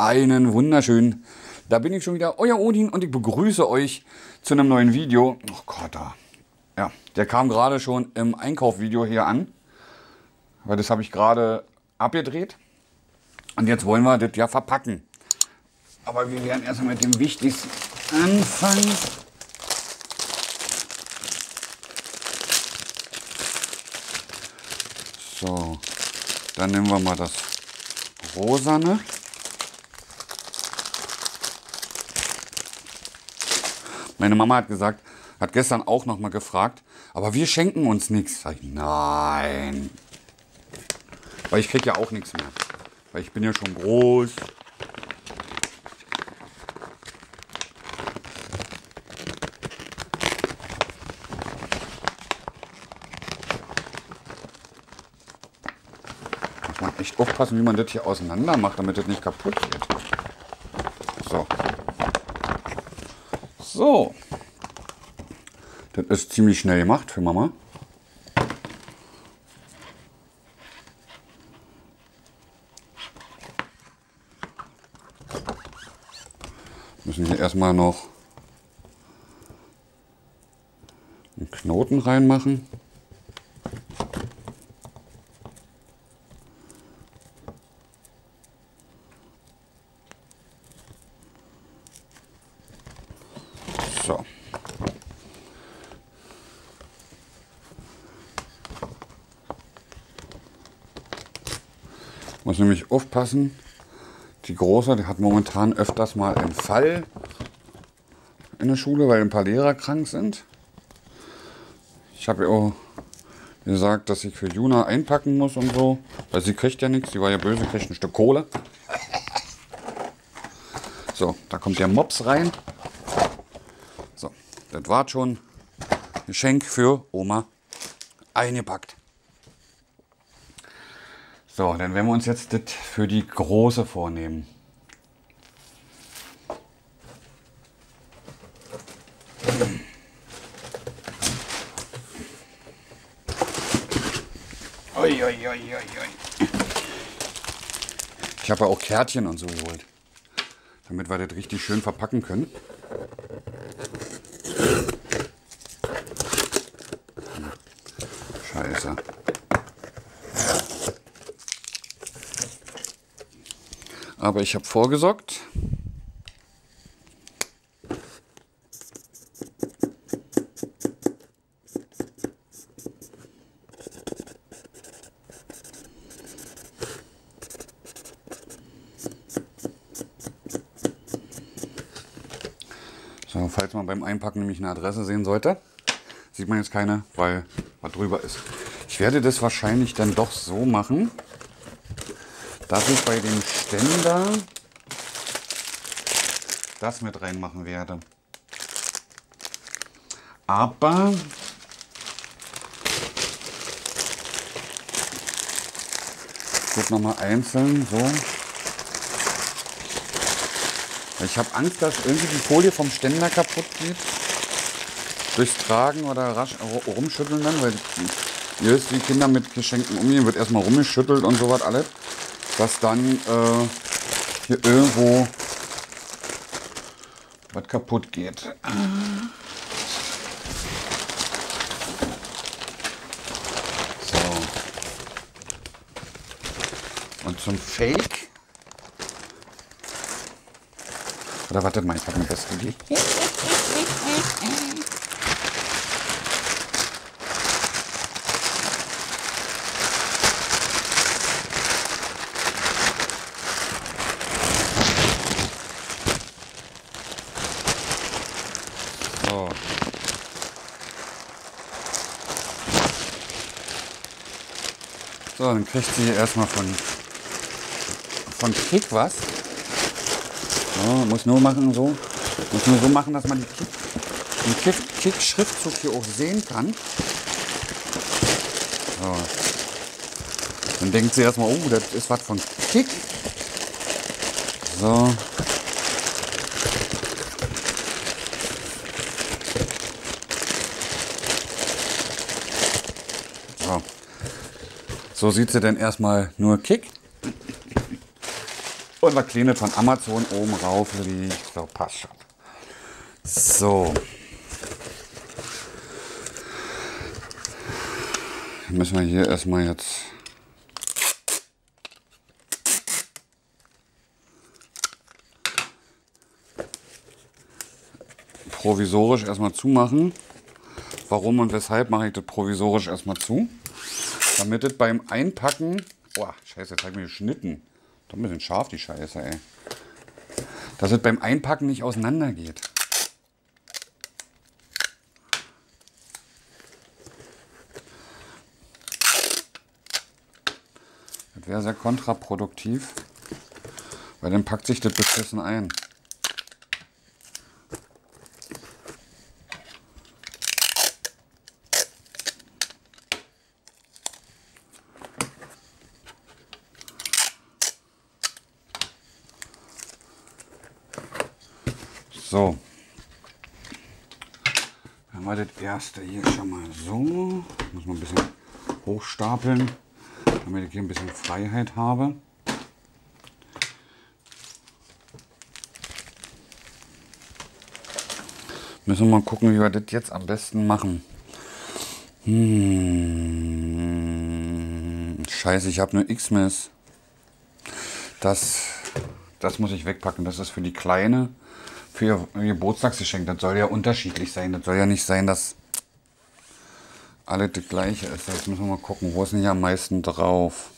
Einen wunderschönen. Da bin ich schon wieder, euer Odin und ich begrüße euch zu einem neuen Video. Oh Gott, da. Ja, der kam gerade schon im Einkaufvideo hier an. Weil das habe ich gerade abgedreht. Und jetzt wollen wir das ja verpacken. Aber wir werden erstmal mit dem Wichtigsten anfangen. So, dann nehmen wir mal das Rosane. Meine Mama hat gesagt, hat gestern auch noch mal gefragt, aber wir schenken uns nichts. Sag ich, nein. Weil ich krieg ja auch nichts mehr. Weil ich bin ja schon groß. Muss man echt aufpassen, wie man das hier auseinander macht, damit das nicht kaputt geht. So. So. Das ist ziemlich schnell gemacht für Mama. Müssen hier erstmal noch einen Knoten reinmachen. So. Muss nämlich aufpassen. Die Große, die hat momentan öfters mal einen Fall in der Schule, weil ein paar Lehrer krank sind. Ich habe ihr auch gesagt, dass ich für Juna einpacken muss und so, weil sie kriegt ja nichts. Sie war ja böse, kriegt ein Stück Kohle. So, da kommt der Mops rein. So, das war schon Geschenk für Oma eingepackt. So, dann werden wir uns jetzt das für die große vornehmen. Ui, ui, ui. Ich habe auch Kärtchen und so geholt, damit wir das richtig schön verpacken können. Scheiße. Aber ich habe vorgesorgt. So, falls man beim Einpacken nämlich eine Adresse sehen sollte, sieht man jetzt keine, weil was drüber ist. Ich werde das wahrscheinlich dann doch so machen, dass ich bei dem Ständer das mit reinmachen werde. Aber noch mal einzeln so. Ich habe Angst, dass irgendwie die Folie vom Ständer kaputt geht. Durchs Tragen oder rasch rumschütteln dann, weil ihr wisst, wie Kinder mit Geschenken umgehen, wird erstmal rumgeschüttelt und sowas alles dass dann äh, hier irgendwo was kaputt geht. So. Und zum Fake. Oder wartet mal, ich habe ein besseres Idee. Dann kriegt sie erstmal von, von Kick was. So, muss nur machen so. Muss nur so machen, dass man die Kick, den Kick, Kick-Schriftzug hier auch sehen kann. So. Dann denkt sie erstmal, oh, das ist was von Kick. So. So sieht sie denn erstmal nur Kick. Und was Kleines von Amazon oben rauf liegt. So, passt schon. So. Müssen wir hier erstmal jetzt provisorisch erstmal zumachen. Warum und weshalb mache ich das provisorisch erstmal zu? Damit es beim Einpacken. Boah, scheiße, jetzt habe ich mir geschnitten. Doch ein bisschen scharf die Scheiße, ey. Dass es beim Einpacken nicht auseinander geht. Das wäre sehr kontraproduktiv, weil dann packt sich das beschissen ein. So. Dann haben wir das erste hier schon mal so. Muss man ein bisschen hochstapeln, damit ich hier ein bisschen Freiheit habe. Müssen wir mal gucken, wie wir das jetzt am besten machen. Hm. Scheiße, ich habe nur X-Mess. Das, das muss ich wegpacken. Das ist für die Kleine für ihr Geburtstagsgeschenk. Das soll ja unterschiedlich sein. Das soll ja nicht sein, dass alle das gleiche ist. Jetzt müssen wir mal gucken, wo ist hier am meisten drauf?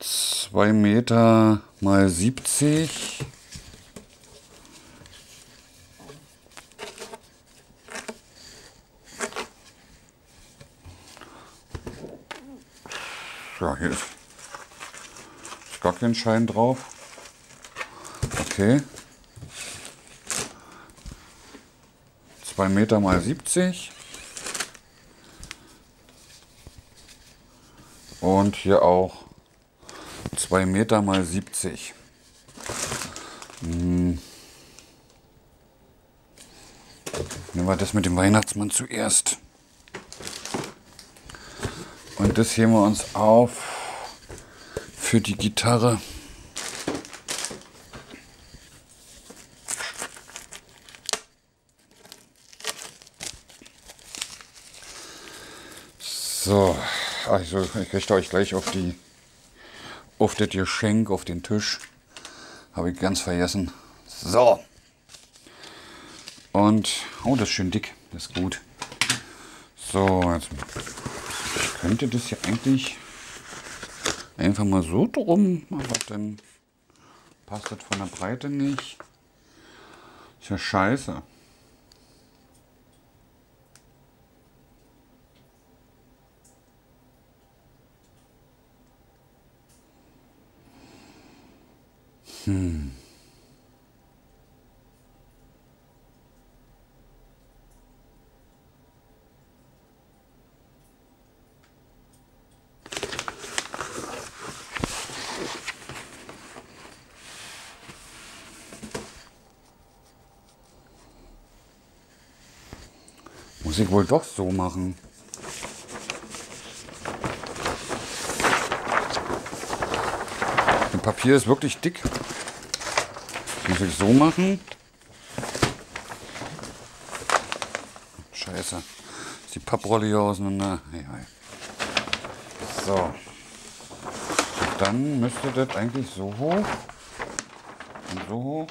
2 Meter mal 70. Ja, hier ist, ist gar kein Schein drauf. Okay. 2 Meter mal 70. Und hier auch 2 Meter mal 70. Hm. Nehmen wir das mit dem Weihnachtsmann zuerst. Und das heben wir uns auf für die Gitarre. So, also ich richte euch gleich auf die auf das Geschenk, auf den Tisch. Habe ich ganz vergessen. So. Und, oh, das ist schön dick. Das ist gut. So, jetzt könnte das hier eigentlich einfach mal so drum, aber dann passt das von der Breite nicht. Ist ja scheiße. Muss ich wohl doch so machen. Das Papier ist wirklich dick. Muss ich so machen? Scheiße. Ist die Papprolle hier auseinander? So. Dann müsste das eigentlich so hoch. Und so hoch.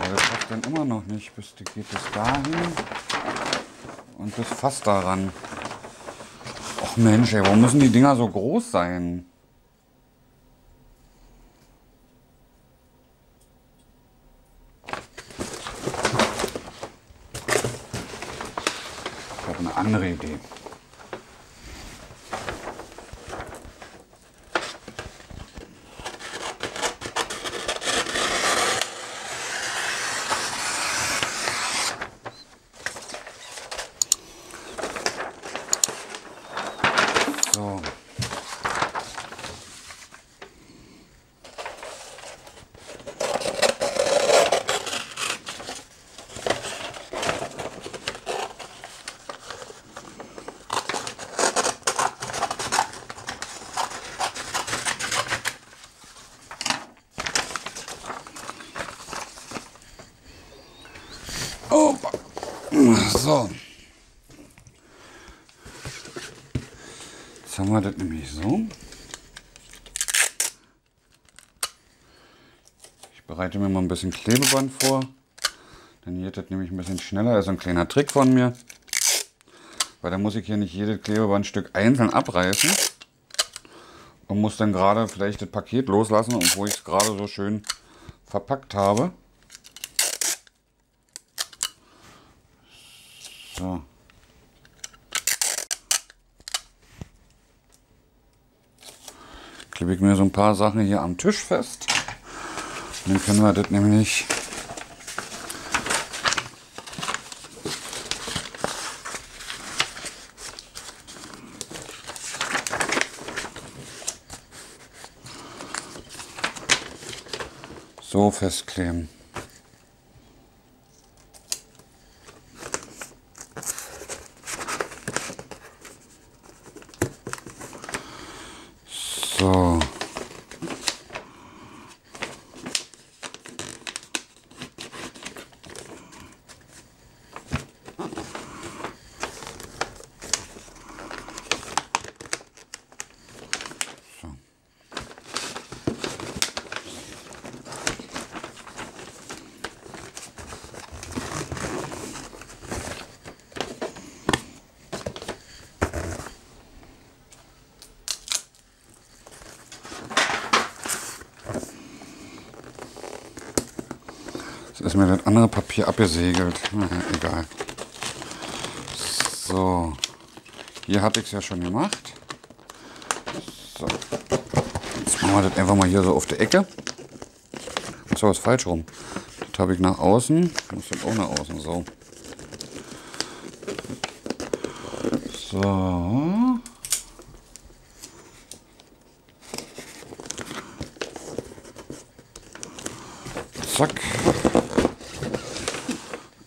Aber das passt dann immer noch nicht. Bis geht es dahin. Und bis fast daran. Ach Mensch, ey, warum müssen die Dinger so groß sein? andere Idee. Bisschen Klebeband vor. Dann geht das nämlich ein bisschen schneller. Ist ein kleiner Trick von mir. Weil dann muss ich hier nicht jedes Klebebandstück einzeln abreißen. Und muss dann gerade vielleicht das Paket loslassen, obwohl ich es gerade so schön verpackt habe. So. Klebe ich mir so ein paar Sachen hier am Tisch fest. Dann können wir das nämlich so festkleben. Andere Papier abgesegelt. Egal. So. Hier hatte ich es ja schon gemacht. So. Jetzt machen wir das einfach mal hier so auf der Ecke. So, ist falsch rum. Das habe ich nach außen. Das auch nach außen. So. So. Zack.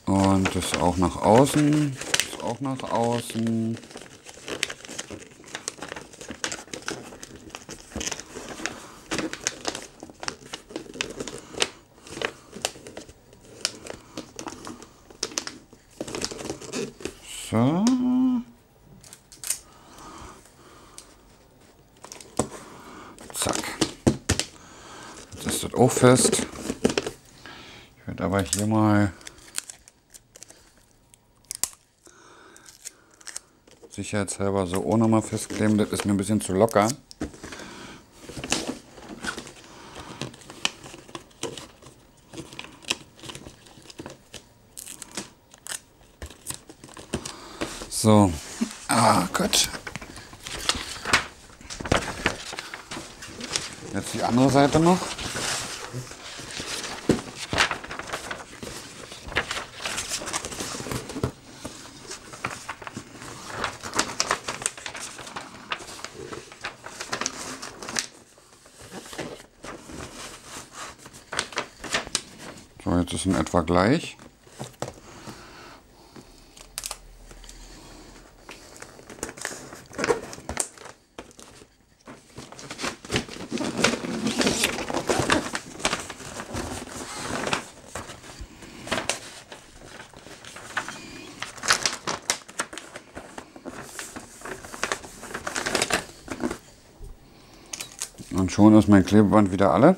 Und das auch nach außen. Das auch nach außen. So. Zack. Jetzt ist das auch fest. Ich werde aber hier mal sicherheitshalber so auch nochmal festkleben. Das ist mir ein bisschen zu locker. So. Ah, Gott. Jetzt die andere Seite noch. In etwa gleich. Und schon ist mein Klebeband wieder alle.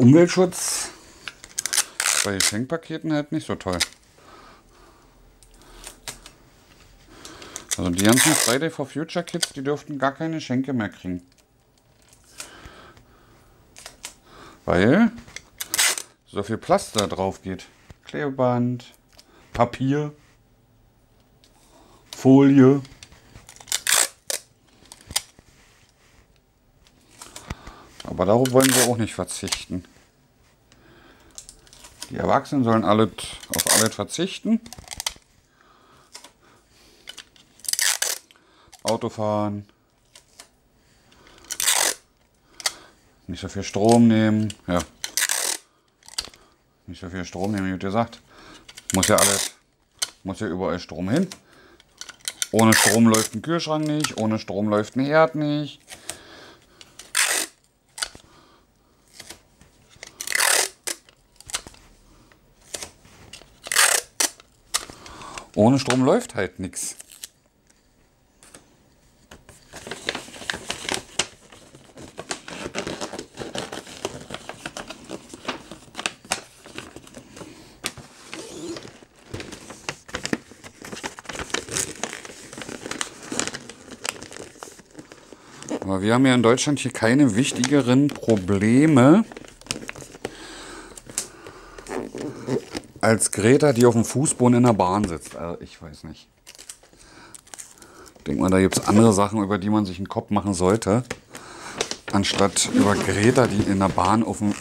Umweltschutz bei Geschenkpaketen halt nicht so toll. Also die ganzen Friday for Future Kids, die dürften gar keine Schenke mehr kriegen. Weil so viel Plaster drauf geht. Klebeband, Papier, Folie. Aber darauf wollen wir auch nicht verzichten. Die Erwachsenen sollen alle auf alles verzichten. Autofahren. Nicht so viel Strom nehmen. Ja. Nicht so viel Strom nehmen, wie gesagt. Muss ja alles, muss ja überall Strom hin. Ohne Strom läuft ein Kühlschrank nicht, ohne Strom läuft ein Herd nicht. Ohne Strom läuft halt nichts. Aber wir haben ja in Deutschland hier keine wichtigeren Probleme als Greta, die auf dem Fußboden in der Bahn sitzt. Also ich weiß nicht. Ich denke mal, da gibt es andere Sachen, über die man sich einen Kopf machen sollte, anstatt über Greta, die in der Bahn auf dem...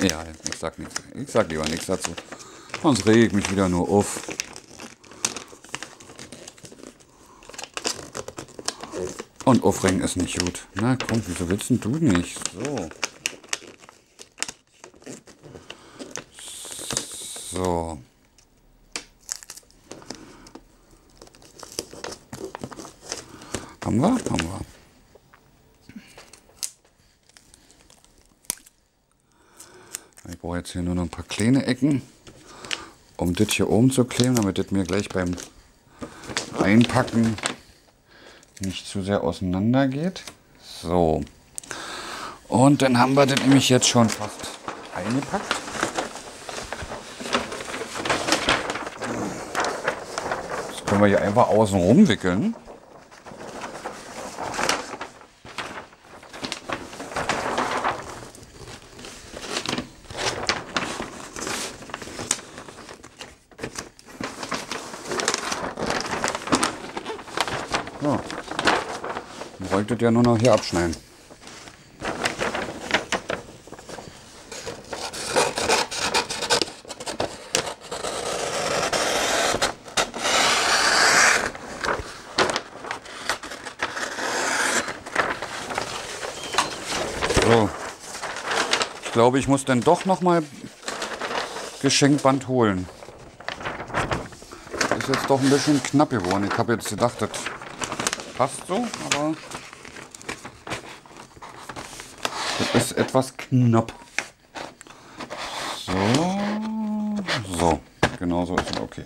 Ja, ich sag nichts. Ich sag lieber nichts dazu. Sonst rege ich mich wieder nur auf. Und aufregen ist nicht gut. Na komm, wieso willst denn du nicht? So. So. Haben wir? Haben wir. Ich brauche jetzt hier nur noch ein paar kleine Ecken, um das hier oben zu kleben, damit das mir gleich beim Einpacken nicht zu sehr auseinander geht. So. Und dann haben wir das nämlich jetzt schon fast eingepackt. Können wir hier einfach außen rum wickeln. Ja. Wolltet ihr nur noch hier abschneiden. So. Ich glaube, ich muss dann doch noch mal Geschenkband holen. Ist jetzt doch ein bisschen knapp geworden. Ich habe jetzt gedacht, das passt so, aber das ist etwas knapp. So, so, genau so ist es okay.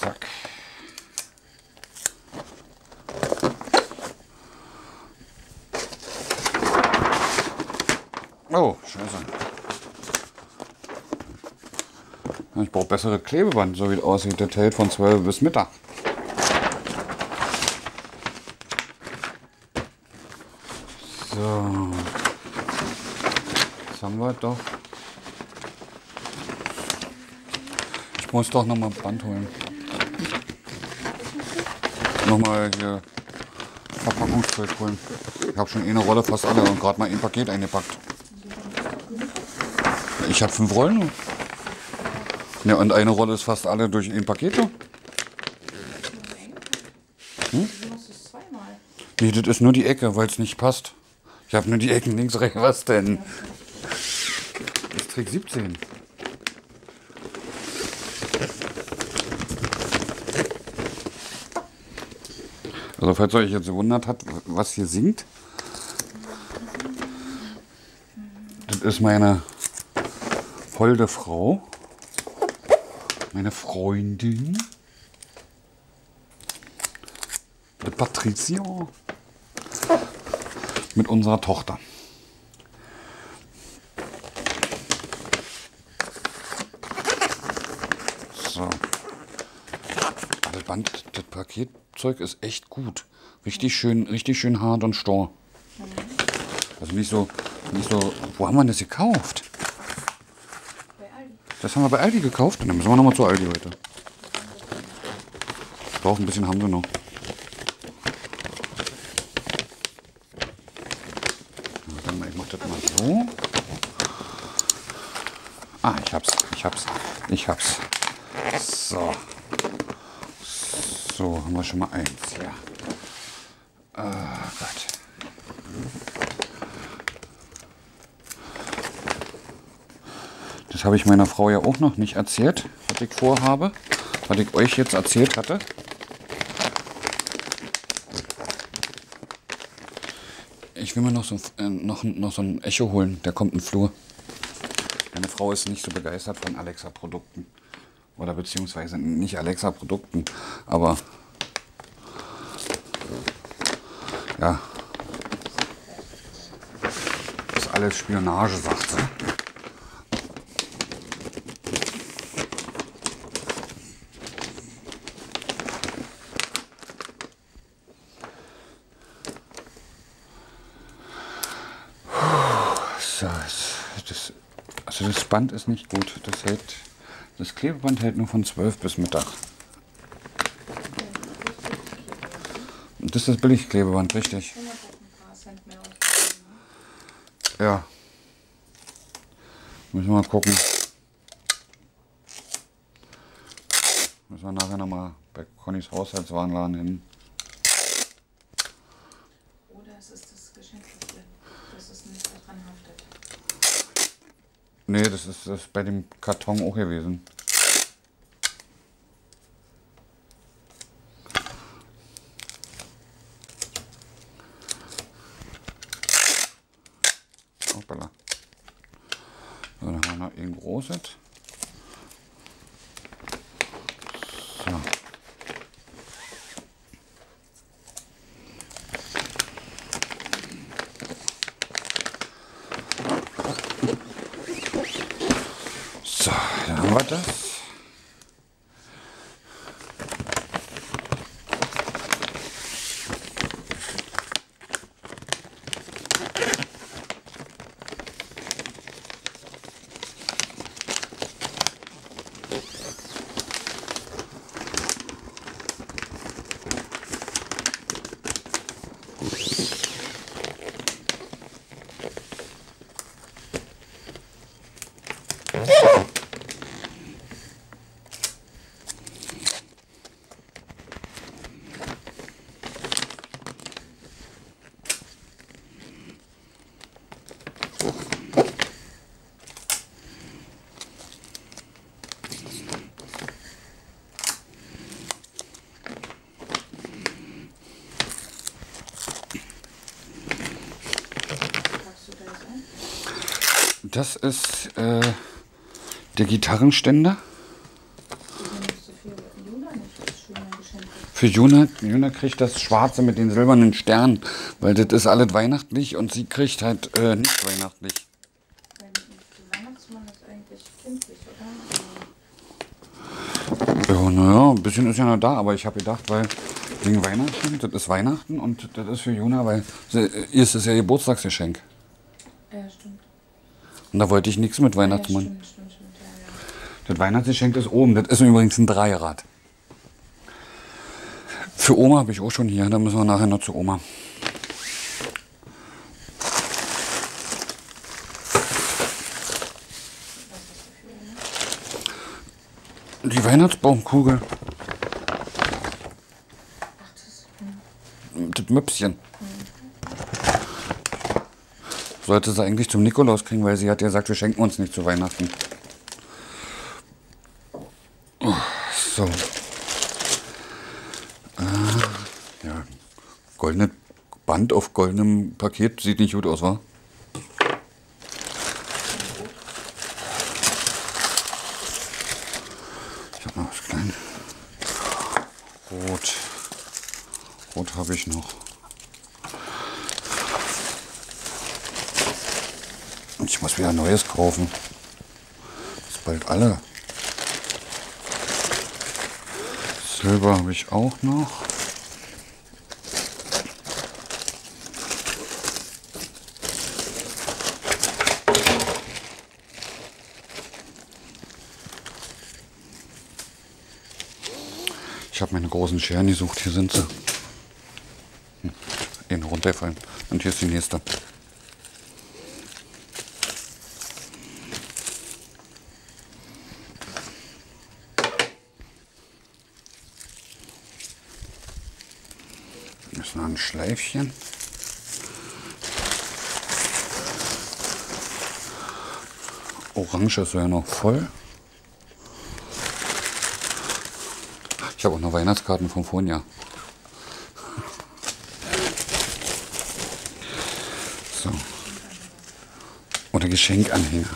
Zack. Oh, scheiße. Bessere Klebeband, so wie es aussieht. Das hält von 12 bis Mittag. So. Jetzt haben wir doch. Ich muss doch nochmal Band holen. Nochmal hier Verpackungszeug holen. Ich habe schon eine Rolle fast alle und gerade mal ein Paket eingepackt. Ich habe fünf Rollen. Ja, und eine Rolle ist fast alle durch ein Paket. zweimal. Nee, das ist nur die Ecke, weil es nicht passt. Ich habe nur die Ecken links, rechts. Was denn? Das trägt 17. Also falls euch jetzt gewundert hat, was hier singt, das ist meine holde Frau, meine Freundin, die Patricia, mit unserer Tochter. So. Das Band, das Paketzeug ist echt gut. Richtig schön, richtig schön hart und stor. Also nicht so, nicht so. Wo haben wir das gekauft? Das haben wir bei Aldi gekauft. Dann müssen wir nochmal zu Aldi heute. Doch, ein bisschen haben sie noch. Mal, ich mach das mal so. Ah, ich hab's, ich hab's, ich hab's. So. So, haben wir schon mal eins, ja. Das habe ich meiner Frau ja auch noch nicht erzählt, was ich vorhabe, was ich euch jetzt erzählt hatte. Ich will mir noch so, äh, noch, noch so ein Echo holen. Der kommt den Flur. Meine Frau ist nicht so begeistert von Alexa-Produkten. Oder beziehungsweise nicht Alexa-Produkten, aber ja. Das ist alles Spionage, sagt sie. So, das, also das Band ist nicht gut. Das hält, das Klebeband hält nur von 12 bis Mittag. Das ist das Billigklebeband, richtig. Ja. Müssen wir mal gucken. Müssen wir nachher nochmal bei Connys Haushaltswarenladen hin. Oder es ist das Geschenkpapier, dass es nicht daran haftet. Nee, das ist das ist bei dem Karton auch gewesen. Hoppala. So, dann haben wir noch ein großes. So. So, dann haben wir das. Packst du da jetzt ein? Das ist äh, der Gitarrenständer. Für Juna, Juna kriegt das Schwarze mit den silbernen Sternen, weil das ist alles weihnachtlich und sie kriegt halt äh, nicht weihnachtlich. Ja, naja, ein bisschen ist ja noch da, aber ich habe gedacht, weil wegen Weihnachten, das ist Weihnachten und das ist für Juna, weil ihr ist das ja Geburtstagsgeschenk. Ja. Und da wollte ich nichts mit Ja, Weihnachtsmann. stimmt, stimmt, stimmt. Ja, ja. Das Weihnachtsgeschenk ist oben, das ist übrigens ein Dreirad. Für Oma habe ich auch schon hier, da müssen wir nachher noch zu Oma. Die Weihnachtsbaumkugel. Ach, das. Das Möpschen. Sollte sie eigentlich zum Nikolaus kriegen, weil sie hat ja gesagt, wir schenken uns nicht zu Weihnachten. Oh, So. Äh, ja, goldenes Band auf goldenem Paket sieht nicht gut aus, wa? Ich hab noch was klein. Rot. Rot habe ich noch. Ich muss wieder Neues kaufen. Ist bald alle. Silber habe ich auch noch. Großen Scheren gesucht. Hier sind sie. Hm, Eben runterfallen. Und hier ist die nächste. Hier ist noch ein Schleifchen. Orange ist ja noch voll. Ich habe auch noch Weihnachtskarten vom Vorjahr. So. Oder Geschenkanhänger.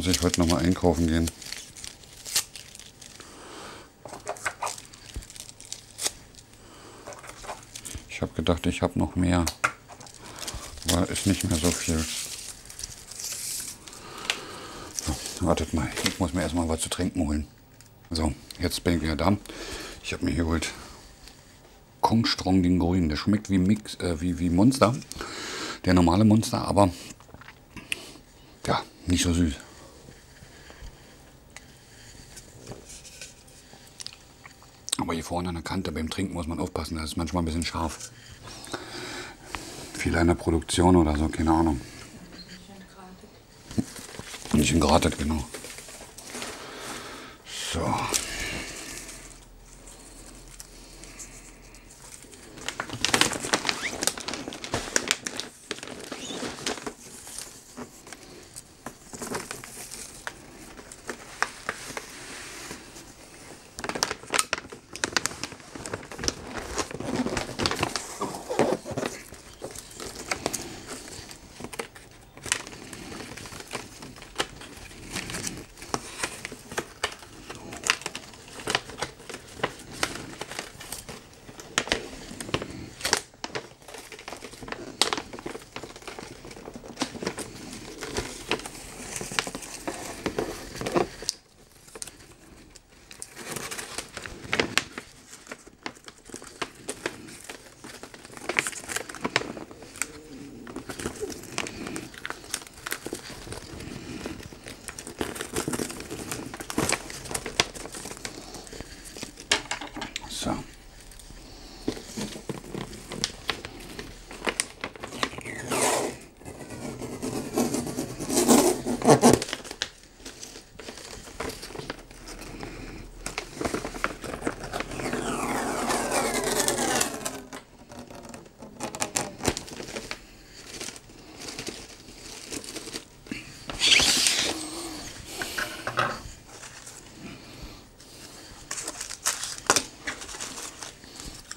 Muss ich heute noch mal einkaufen gehen. Ich habe gedacht, ich habe noch mehr. Aber ist nicht mehr so viel. So, wartet mal, ich muss mir erstmal was zu trinken holen. So, jetzt bin ich wieder da. Ich habe mir hier geholt Kongstrong den Grünen. Der schmeckt wie, Mix, äh, wie, wie Monster. Der normale Monster, aber ja, nicht so süß. Aber hier vorne an der Kante beim Trinken muss man aufpassen, das ist manchmal ein bisschen scharf. Viel an der Produktion oder so, keine Ahnung. Nicht. Nicht engratet, genau. So.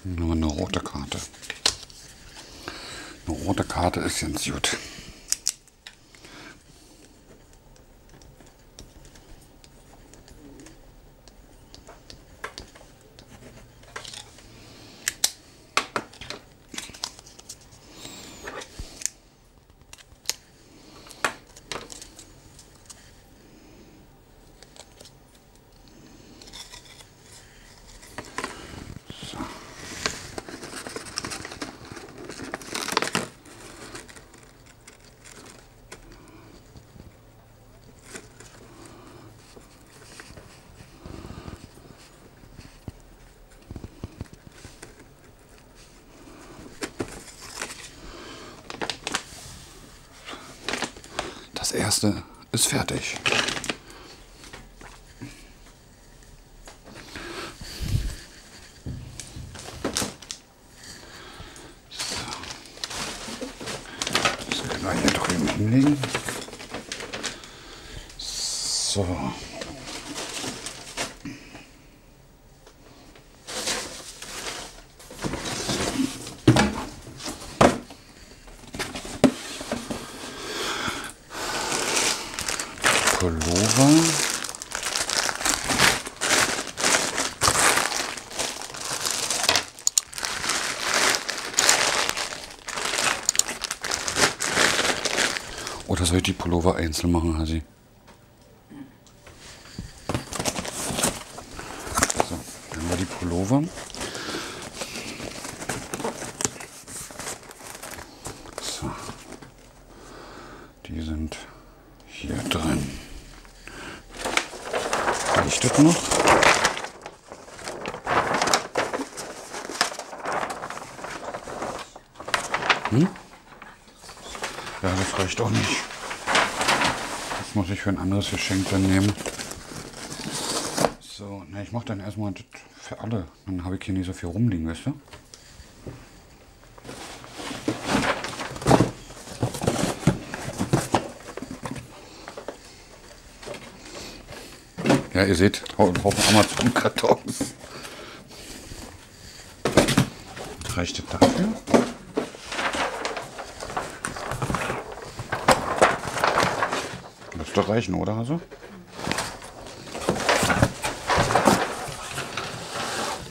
Nur eine rote Karte. Eine rote Karte ist ganz gut. Erste ist fertig. soll ich die Pullover einzeln machen, Hasi? So, dann wir die Pullover. So. Die sind hier drin. Reicht das noch? Hm? Ja, das reicht auch nicht. Muss ich für ein anderes Geschenk dann nehmen. So, na, ich mache dann erstmal das für alle. Dann habe ich hier nicht so viel rumliegen, weißt du? Ja, ihr seht, Haufen Amazon-Kartons. Reicht das dafür? Müsste reichen, oder? Also?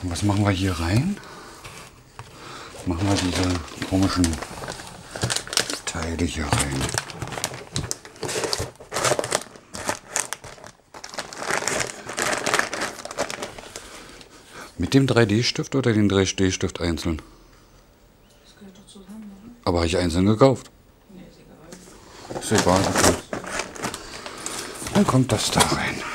Und was machen wir hier rein? Machen wir diese komischen Teile hier rein. Mit dem 3D-Stift oder den 3D-Stift einzeln? Das gehört doch zusammen, oder? Aber habe ich einzeln gekauft. Nee, ist egal. Ist egal. Okay. Dann kommt das da rein.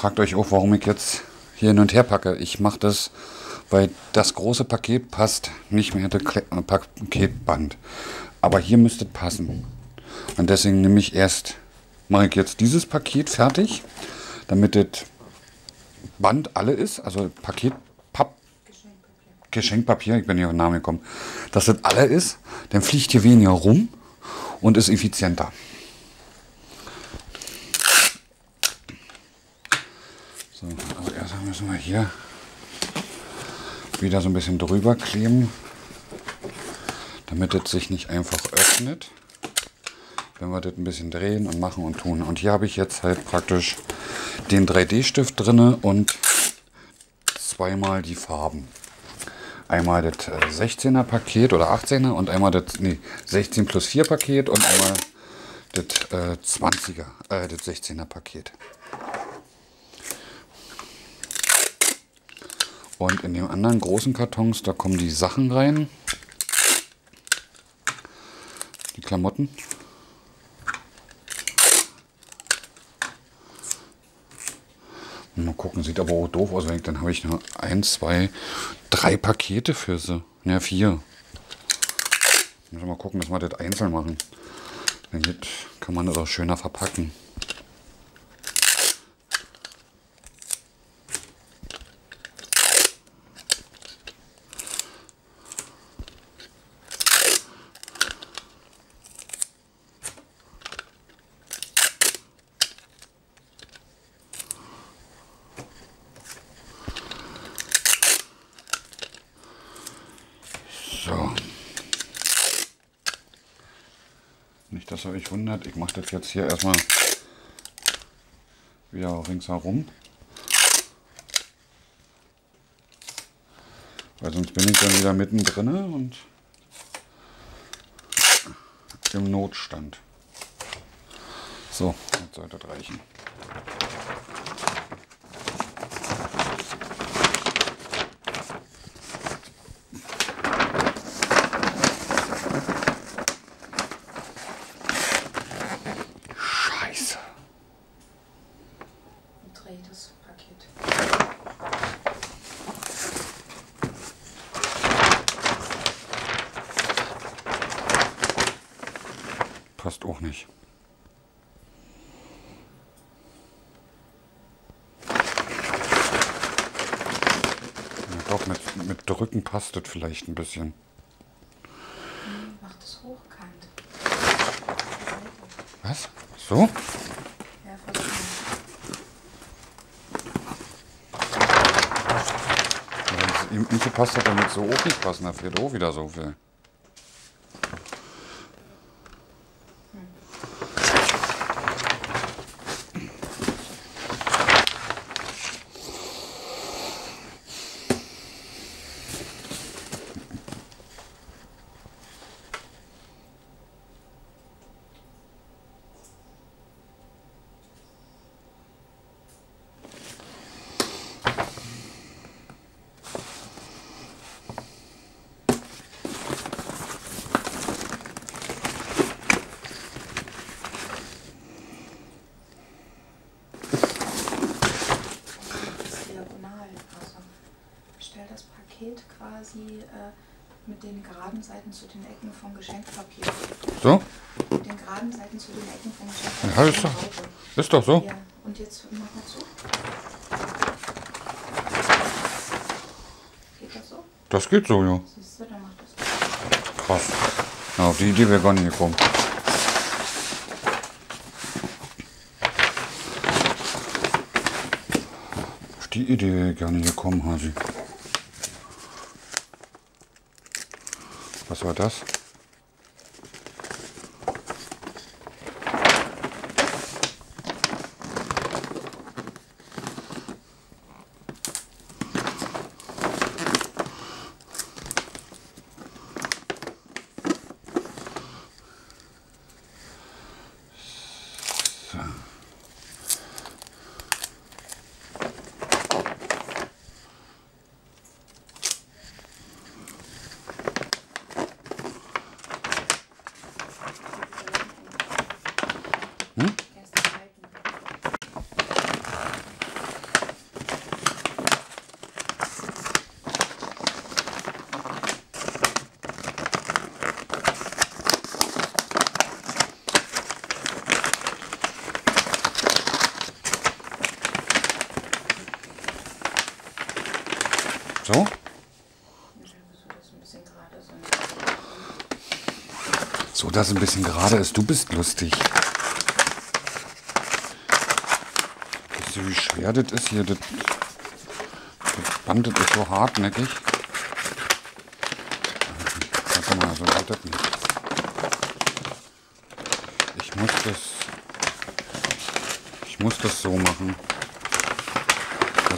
Fragt euch auch, warum ich jetzt hier hin und her packe. Ich mache das, weil das große Paket passt nicht mehr in das äh, Paketband. Aber hier müsste es passen. Und deswegen nehme ich erst, mache ich jetzt dieses Paket fertig, damit das Band alle ist, also Paket, Papp, Geschenkpapier. Geschenkpapier, ich bin hier auf den Namen gekommen, dass das alle ist, dann fliegt hier weniger rum und ist effizienter. So, also erstmal müssen wir hier wieder so ein bisschen drüber kleben, damit es sich nicht einfach öffnet. Wenn wir das ein bisschen drehen und machen und tun. Und hier habe ich jetzt halt praktisch den 3D-Stift drinne und zweimal die Farben. Einmal das äh, 16er Paket oder 18er und einmal das nee, 16 plus 4 Paket und einmal das äh, 20er, äh, das 16er Paket. Und in den anderen großen Kartons, da kommen die Sachen rein. Die Klamotten. Mal gucken, sieht aber auch doof aus, dann habe ich nur ein, zwei, drei Pakete für sie. Ja, vier. Müssen wir mal gucken, dass wir das einzeln machen. Dann kann man das auch schöner verpacken. Nicht, dass ihr euch wundert, ich mache das jetzt hier erstmal wieder ringsherum. Weil sonst bin ich dann wieder mittendrin und im Notstand. So, jetzt sollte das reichen. Scheiße. Und dreh das Paket. Passt auch nicht. Ja, doch, mit, mit Drücken passt das vielleicht ein bisschen. Mach das hochkant. Was? So? Ja, Wenn es ihm nicht gepasst hat, wird es so auch nicht passen. Da fehlt auch wieder so viel. Sie äh, mit den geraden Seiten zu den Ecken vom Geschenkpapier. So? Mit den geraden Seiten zu den Ecken vom Geschenkpapier. Ja, ist doch, ist doch so. Ja, und jetzt mach mal zu. Geht das so? Das geht so, ja. Siehst du, dann macht das. Krass. Ja, auf die Idee wäre gar nicht gekommen. Auf die Idee wäre gar nicht gekommen, Hasi. Was war das? Es ein bisschen gerade ist. Du bist lustig. Weißt du, wie schwer das ist hier? Das, das Band das ist so hartnäckig. Das. Ich muss das. Ich muss das so machen.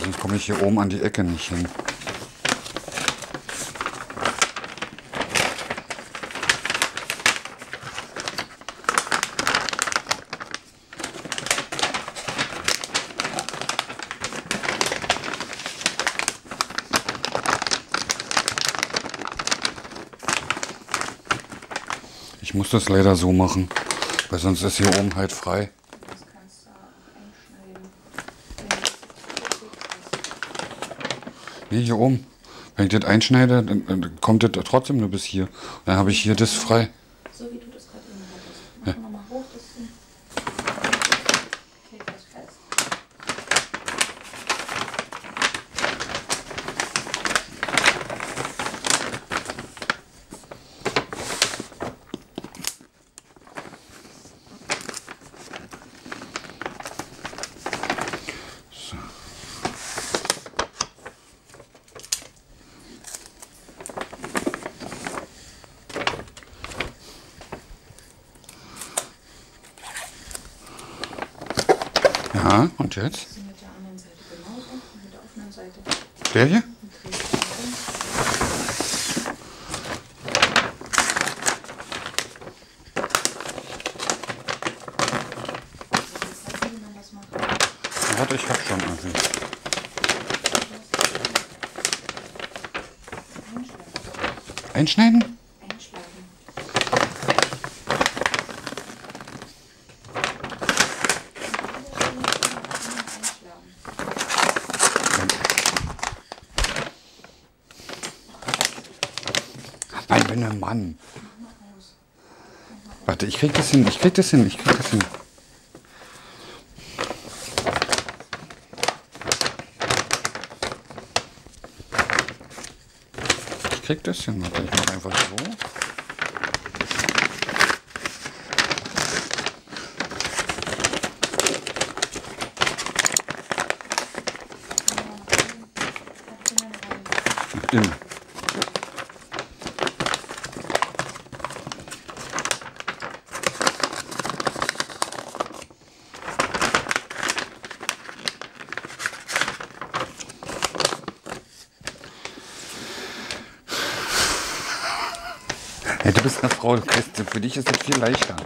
Sonst komme ich hier oben an die Ecke nicht hin. Muss das leider so machen, weil sonst ist hier oben halt frei. Nee, hier oben. Wenn ich das einschneide, dann kommt das trotzdem nur bis hier. Dann habe ich hier das frei. So wie du das gerade eben hattest. Mach nochmal hoch das Ding. Hält das fest. Ja, und jetzt? Das ist mit der anderen Seite genauso. und Mit der offenen Seite. Der hier? Und drehst du rum. Jetzt weißt du, wie man das macht. Warte, ich hab schon irgendwie. Einschlagen. Einschneiden? Einschlagen. Einschlagen. Nein, ich bin ein Mann. Warte, ich krieg das hin, ich krieg das hin, ich krieg das hin. Ich krieg das hin, warte, ich mach einfach so. Innen. Hey, du bist eine Frau, du kriegst, für dich ist das viel leichter.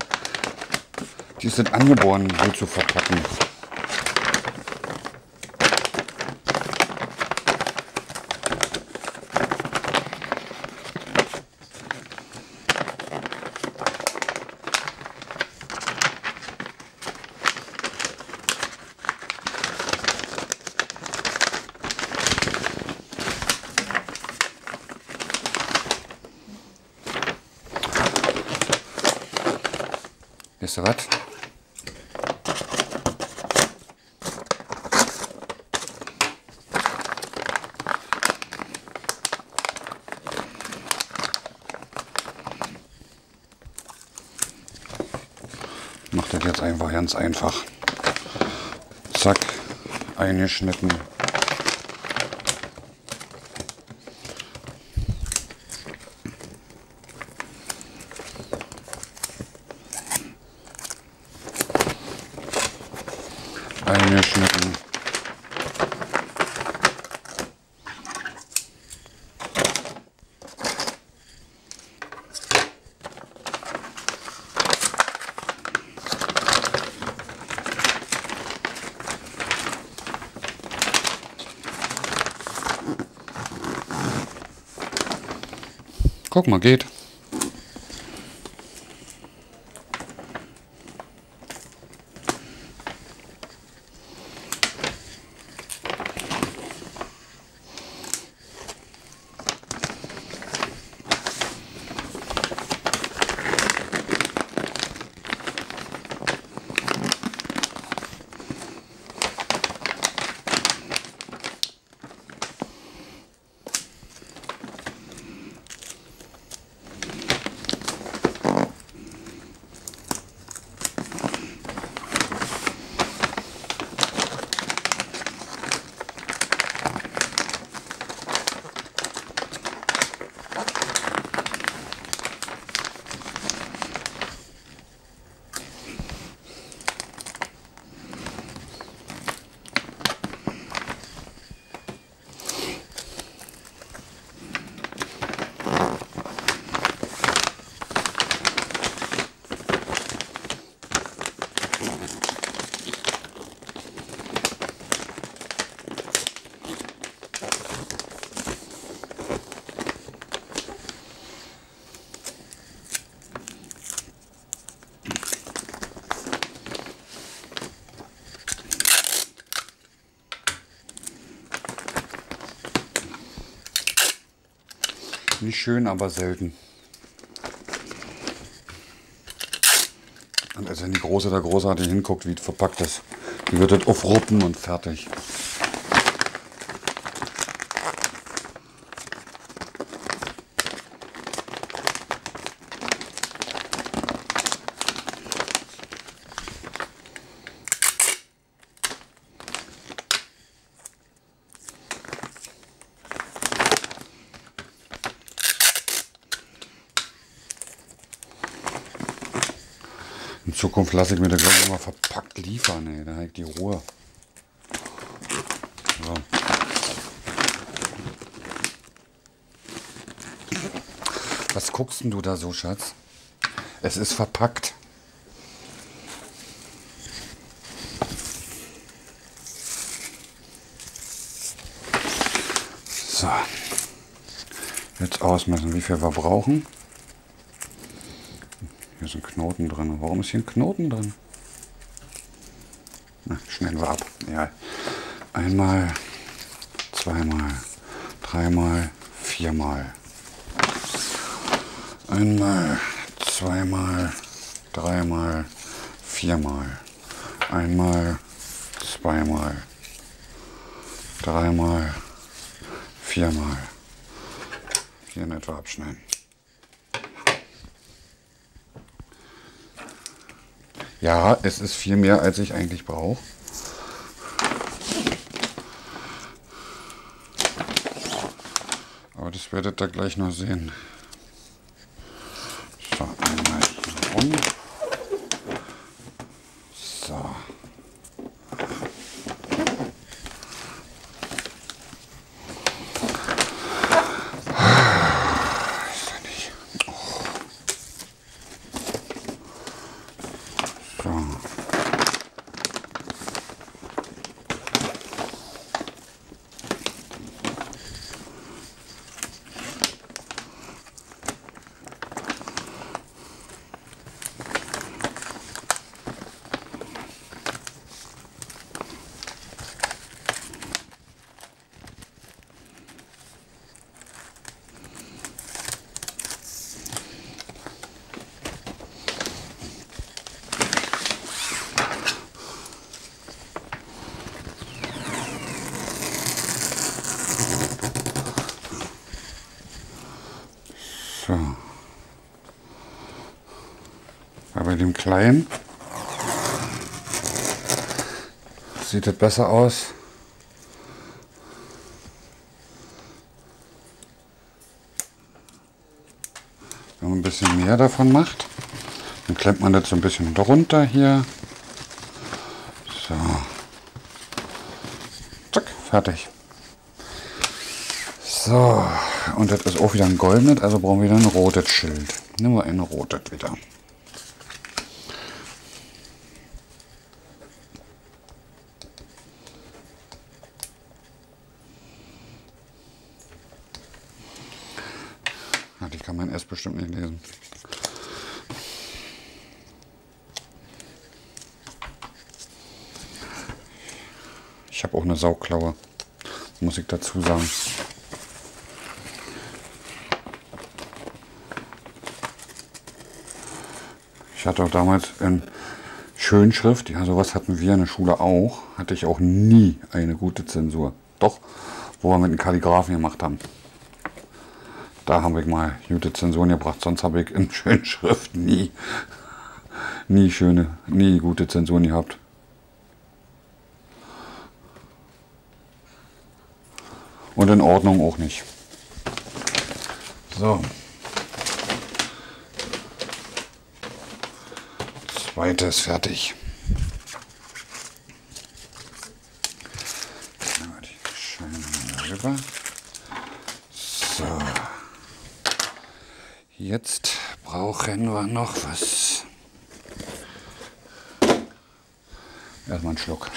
Die sind angeboren, so zu verpacken. Wisst ihr was? Macht das jetzt einfach ganz einfach. Zack, eingeschnitten. Eingeschnitten. Guck mal, geht. Nicht schön, aber selten. Und als wenn die Große da großartig hinguckt, wie es verpackt ist, die wird das aufruppen und fertig. In Zukunft lasse ich mir das gleich immer verpackt liefern, ey. Da habe ich die Ruhe. So. Was guckst denn du da so, Schatz? Es ist verpackt. So. Jetzt ausmessen, wie viel wir brauchen. Knoten drin. Warum ist hier ein Knoten drin? Na, schneiden wir ab. Ja. Einmal, zweimal, dreimal, viermal. Einmal, zweimal, dreimal, viermal. Einmal, zweimal, dreimal, viermal. Hier in etwa abschneiden. Ja, es ist viel mehr, als ich eigentlich brauche. Aber das werdet ihr gleich noch sehen. So, einmal hier rum. So. Ist er nicht. So. Kleinen sieht das besser aus. Wenn man ein bisschen mehr davon macht, dann klemmt man das so ein bisschen drunter hier. So. Zack, fertig. So, und das ist auch wieder ein goldenes, also brauchen wir wieder ein rotes Schild. Nehmen wir ein rotes wieder. Ja, die kann man erst bestimmt nicht lesen. Ich habe auch eine Sauklaue, muss ich dazu sagen. Ich hatte auch damals in Schönschrift, ja sowas hatten wir in der Schule auch, hatte ich auch nie eine gute Zensur. Doch, wo wir mit den Kalligraphen gemacht haben. Da habe ich mal gute Zensuren gebracht, sonst habe ich in Schönschrift nie, nie schöne, nie gute Zensuren gehabt. In Ordnung auch nicht. So. Zweite ist fertig. So. Jetzt brauchen wir noch was. Erstmal einen Schluck.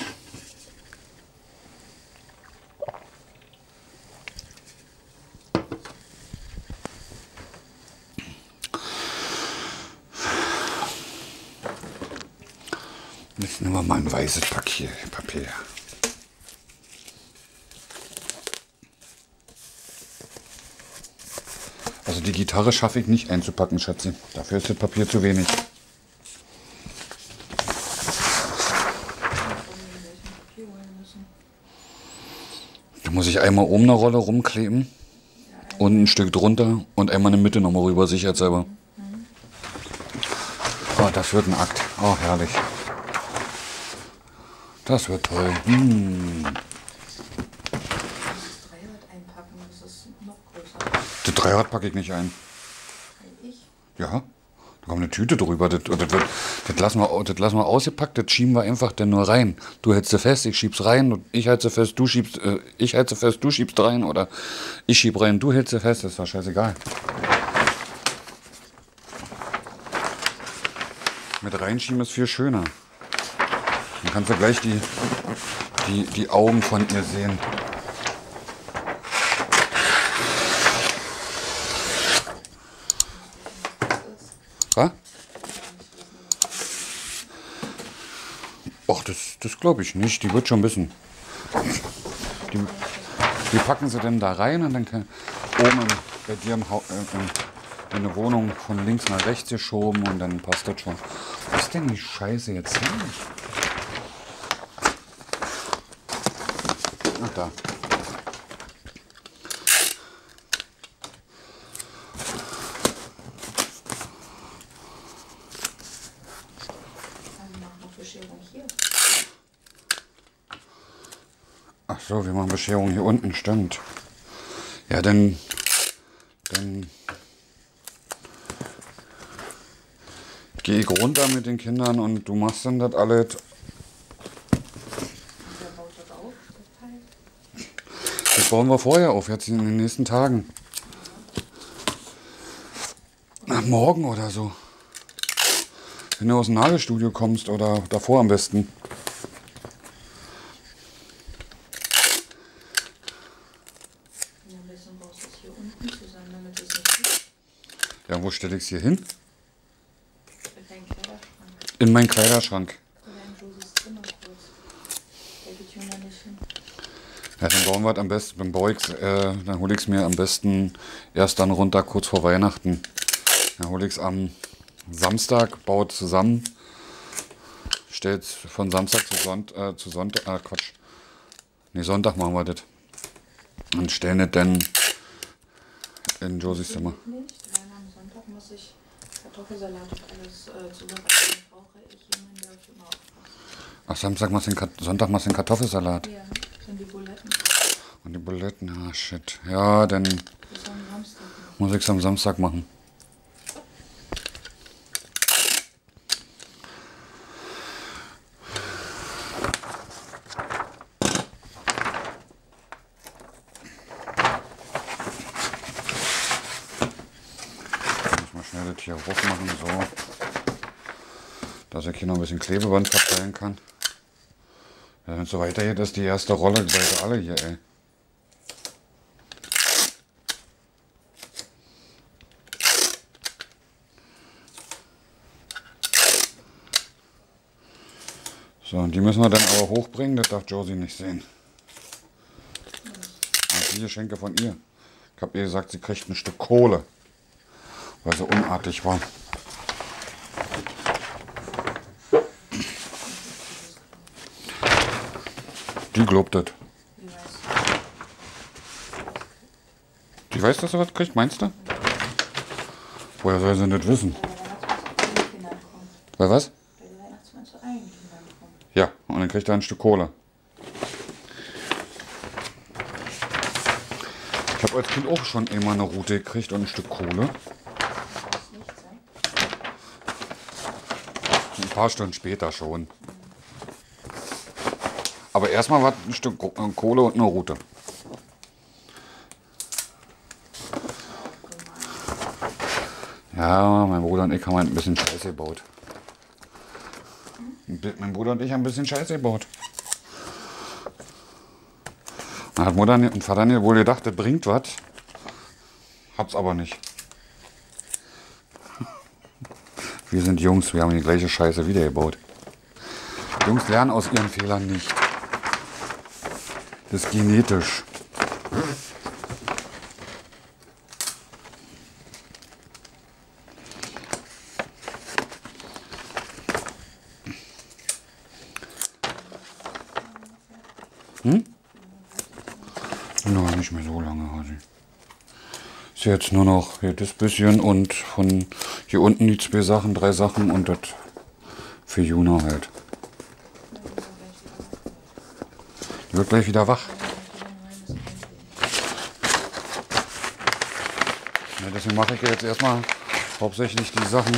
Jetzt nehmen wir mal ein weißes Papier. Also die Gitarre schaffe ich nicht einzupacken, Schatzi. Dafür ist das Papier zu wenig. Da muss ich einmal oben eine Rolle rumkleben und ein Stück drunter und einmal in der Mitte nochmal rüber, sicherheitshalber. Oh, das wird ein Akt. Oh, herrlich. Das wird toll. Hm. Das Dreirad einpacken, das ist noch größer. Das Dreirad packe ich nicht ein. Ich. Ja, da kommt eine Tüte drüber. Das, das, wird, das, lassen wir, das lassen wir ausgepackt, das schieben wir einfach dann nur rein. Du hältst sie fest, ich schieb's rein. und Ich halte sie fest, du schiebst, äh, ich halte sie fest, du schiebst rein. Oder ich schieb rein, du hältst sie fest, das ist doch scheißegal. Mit reinschieben ist viel schöner. Kannst du gleich die, die, die Augen von ihr sehen. Was? Ach, das, das glaube ich nicht. Die wird schon wissen. Die, die packen sie dann da rein und dann kann oben bei dir im, äh, in der Wohnung von links nach rechts geschoben und dann passt das schon. Wo ist denn die Scheiße jetzt hin? Bescherung hier. Ach so, wir machen Bescherung hier unten, stimmt. Ja, dann, dann gehe ich runter mit den Kindern und du machst dann das alles. Und wer baut das auf, das Teil? Das bauen wir vorher auf, jetzt in den nächsten Tagen. Nach morgen oder so. Wenn du aus dem Nagelstudio kommst oder davor am besten. Ja, am besten baust du es hier unten zusammen, damit es nicht sieht. Ja, wo stelle ich es hier hin? In deinen Kleiderschrank. In meinen Kleiderschrank. Oder in Josies Zimmer kurz. Da geht Juna nicht hin. Ja, dann bauen wir es am besten, dann, baue ich's, äh, dann hole ich es mir am besten erst dann runter, kurz vor Weihnachten. Dann hole ich es am Samstag, baue es zusammen, stelle es von Samstag zu, Sonnt äh, zu Sonntag, äh, Quatsch, nee, Sonntag machen wir das. Und stellen es dann in Josies Zimmer. Nicht, weil am Sonntag muss ich Kartoffelsalat und alles äh, zubereiten brauche ich jemanden, der ich immer aufpasst. Ach, Samstag machst du den Kat Sonntag machst du den Kartoffelsalat. Ja, sind die Buletten. Und die Buletten, ah shit. Ja, dann muss ich es am Samstag machen. Ich muss mal schnell das hier hochmachen, so. Dass ich hier noch ein bisschen Klebeband verteilen kann. Wenn es so weitergeht, ist die erste Rolle bei alle hier, ey. Und die müssen wir dann aber hochbringen, das darf Josie nicht sehen. Die Geschenke von ihr. Ich habe ihr gesagt, sie kriegt ein Stück Kohle, weil sie unartig war. Die glaubt das. Die weiß, dass sie was kriegt, meinst du? Woher soll sie das wissen? Weil was? Weil der Weihnachtsmann zu allen Kindern kommt. Ja, und dann kriegt er ein Stück Kohle. Ich habe als Kind auch schon immer eine Route gekriegt und ein Stück Kohle. Ein paar Stunden später schon. Aber erstmal war ein Stück äh, Kohle und eine Route. Ja, mein Bruder und ich haben halt ein bisschen Scheiße gebaut. Mein Bruder und ich haben ein bisschen Scheiße gebaut. Dann hat Mutter und Vater nicht wohl gedacht, das bringt was. Hab's aber nicht. Wir sind Jungs, wir haben die gleiche Scheiße wiedergebaut. Jungs lernen aus ihren Fehlern nicht. Das ist genetisch. Hm? Nein, nicht mehr so lange, Hasi. Ist jetzt nur noch hier das bisschen und von hier unten die zwei Sachen, drei Sachen und das für Juna halt. Die wird gleich wieder wach. Ja, deswegen mache ich jetzt erstmal hauptsächlich die Sachen.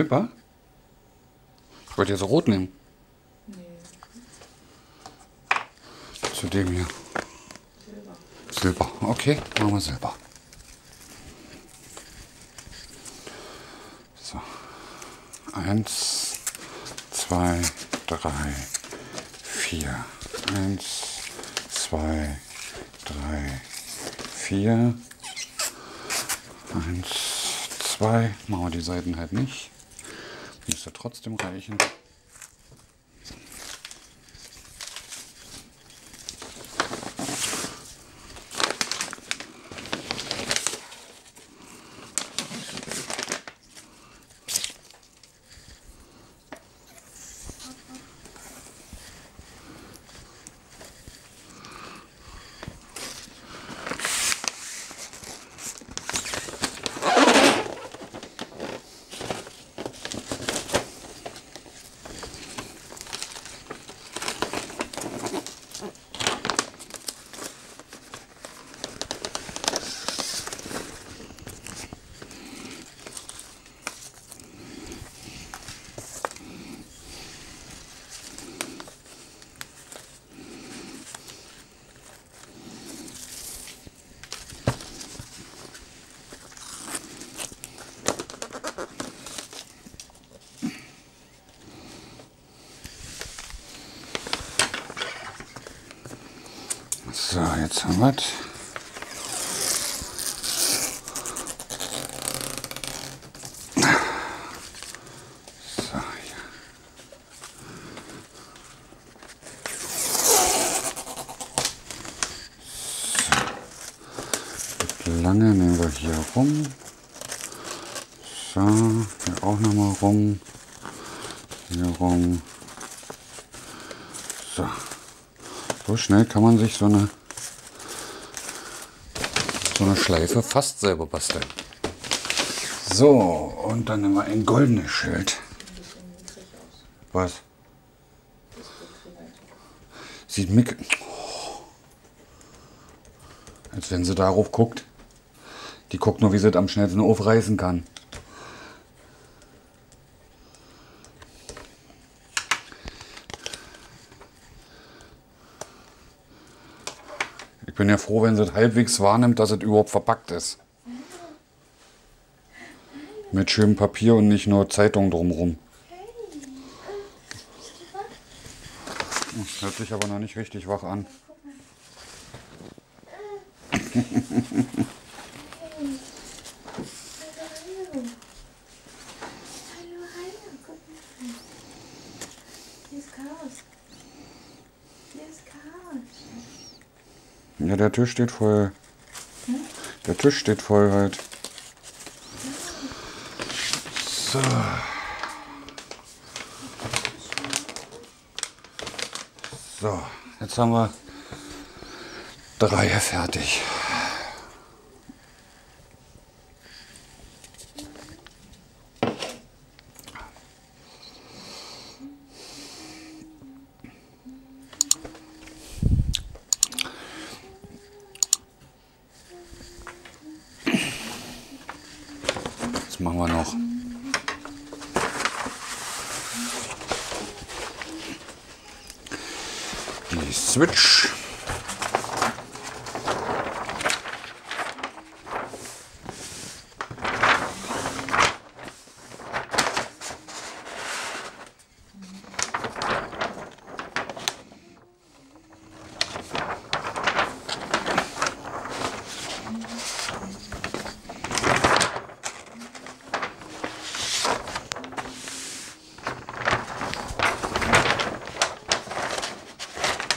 Silber? Ich wollte jetzt rot nehmen. Nee, Zu dem hier. Silber. Silber. Okay, machen wir Silber. So. Eins, zwei, drei, vier. Eins, zwei, drei, vier. Eins, zwei. Machen wir die Seiten halt nicht. Müsste trotzdem reichen. So, jetzt haben wir. So, hier. So. Lange nehmen wir hier rum. So, hier auch nochmal rum. Hier rum. So. So schnell kann man sich so eine, eine Schleife fast selber basteln. So, und dann nehmen wir ein goldenes Schild. Was? Sieht mick. Als wenn sie darauf guckt. Die guckt nur, wie sie es am schnellsten aufreißen kann. Bin ja froh, wenn sie es halbwegs wahrnimmt, dass es überhaupt verpackt ist. Mit schönem Papier und nicht nur Zeitung drumrum. Hört sich aber noch nicht richtig wach an. Hallo, hallo, guck mal. Hier ist Chaos. Hier ist Chaos. Ja, der Tisch steht voll. Der Tisch steht voll halt. So. So, jetzt haben wir drei fertig. Jetzt machen wir noch. Die Switch.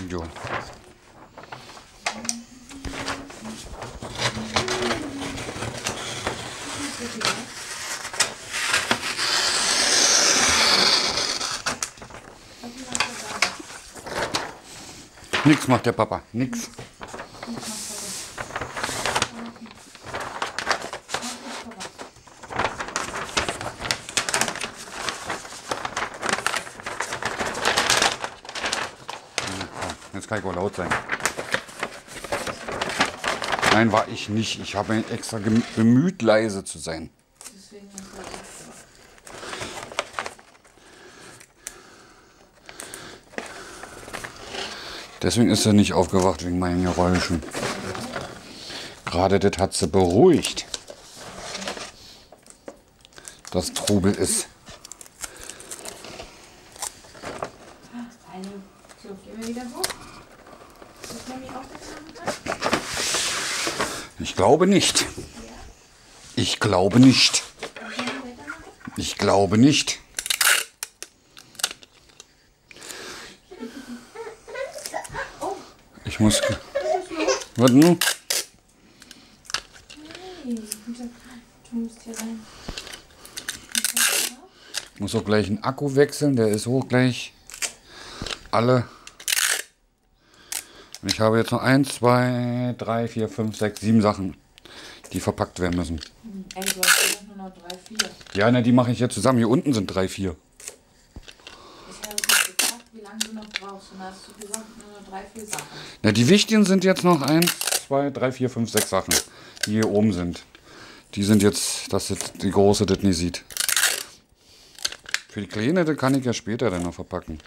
Jo. Nix macht der Papa, nix. Jetzt kann ich auch laut sein. Nein, war ich nicht. Ich habe extra bemüht, leise zu sein. Deswegen ist er aufgewacht. Deswegen ist er nicht aufgewacht wegen meinen Geräuschen. Gerade das hat sie beruhigt. Das Trubel ist. Ich glaube nicht. Ich glaube nicht. Ich glaube nicht. Ich muss. Was nun? Du musst hier rein. Ich muss auch gleich einen Akku wechseln. Der ist hoch gleich. Alle. Und ich habe jetzt noch 1, 2, 3, 4, 5, 6, 7 Sachen, die verpackt werden müssen. Ey, du hast ja nur noch drei, vier. Ja, ne, die mache ich jetzt zusammen. Hier unten sind 3, 4. Ich habe dich gefragt, wie lange du noch brauchst. Und da hast du gesagt, nur noch drei, Ja, die wichtigen sind jetzt noch 1, 2, 3, 4, 5, 6 Sachen, die hier oben sind. Die sind jetzt, dass das die große das nicht sieht. Für die kleine, das kann ich ja später dann noch verpacken.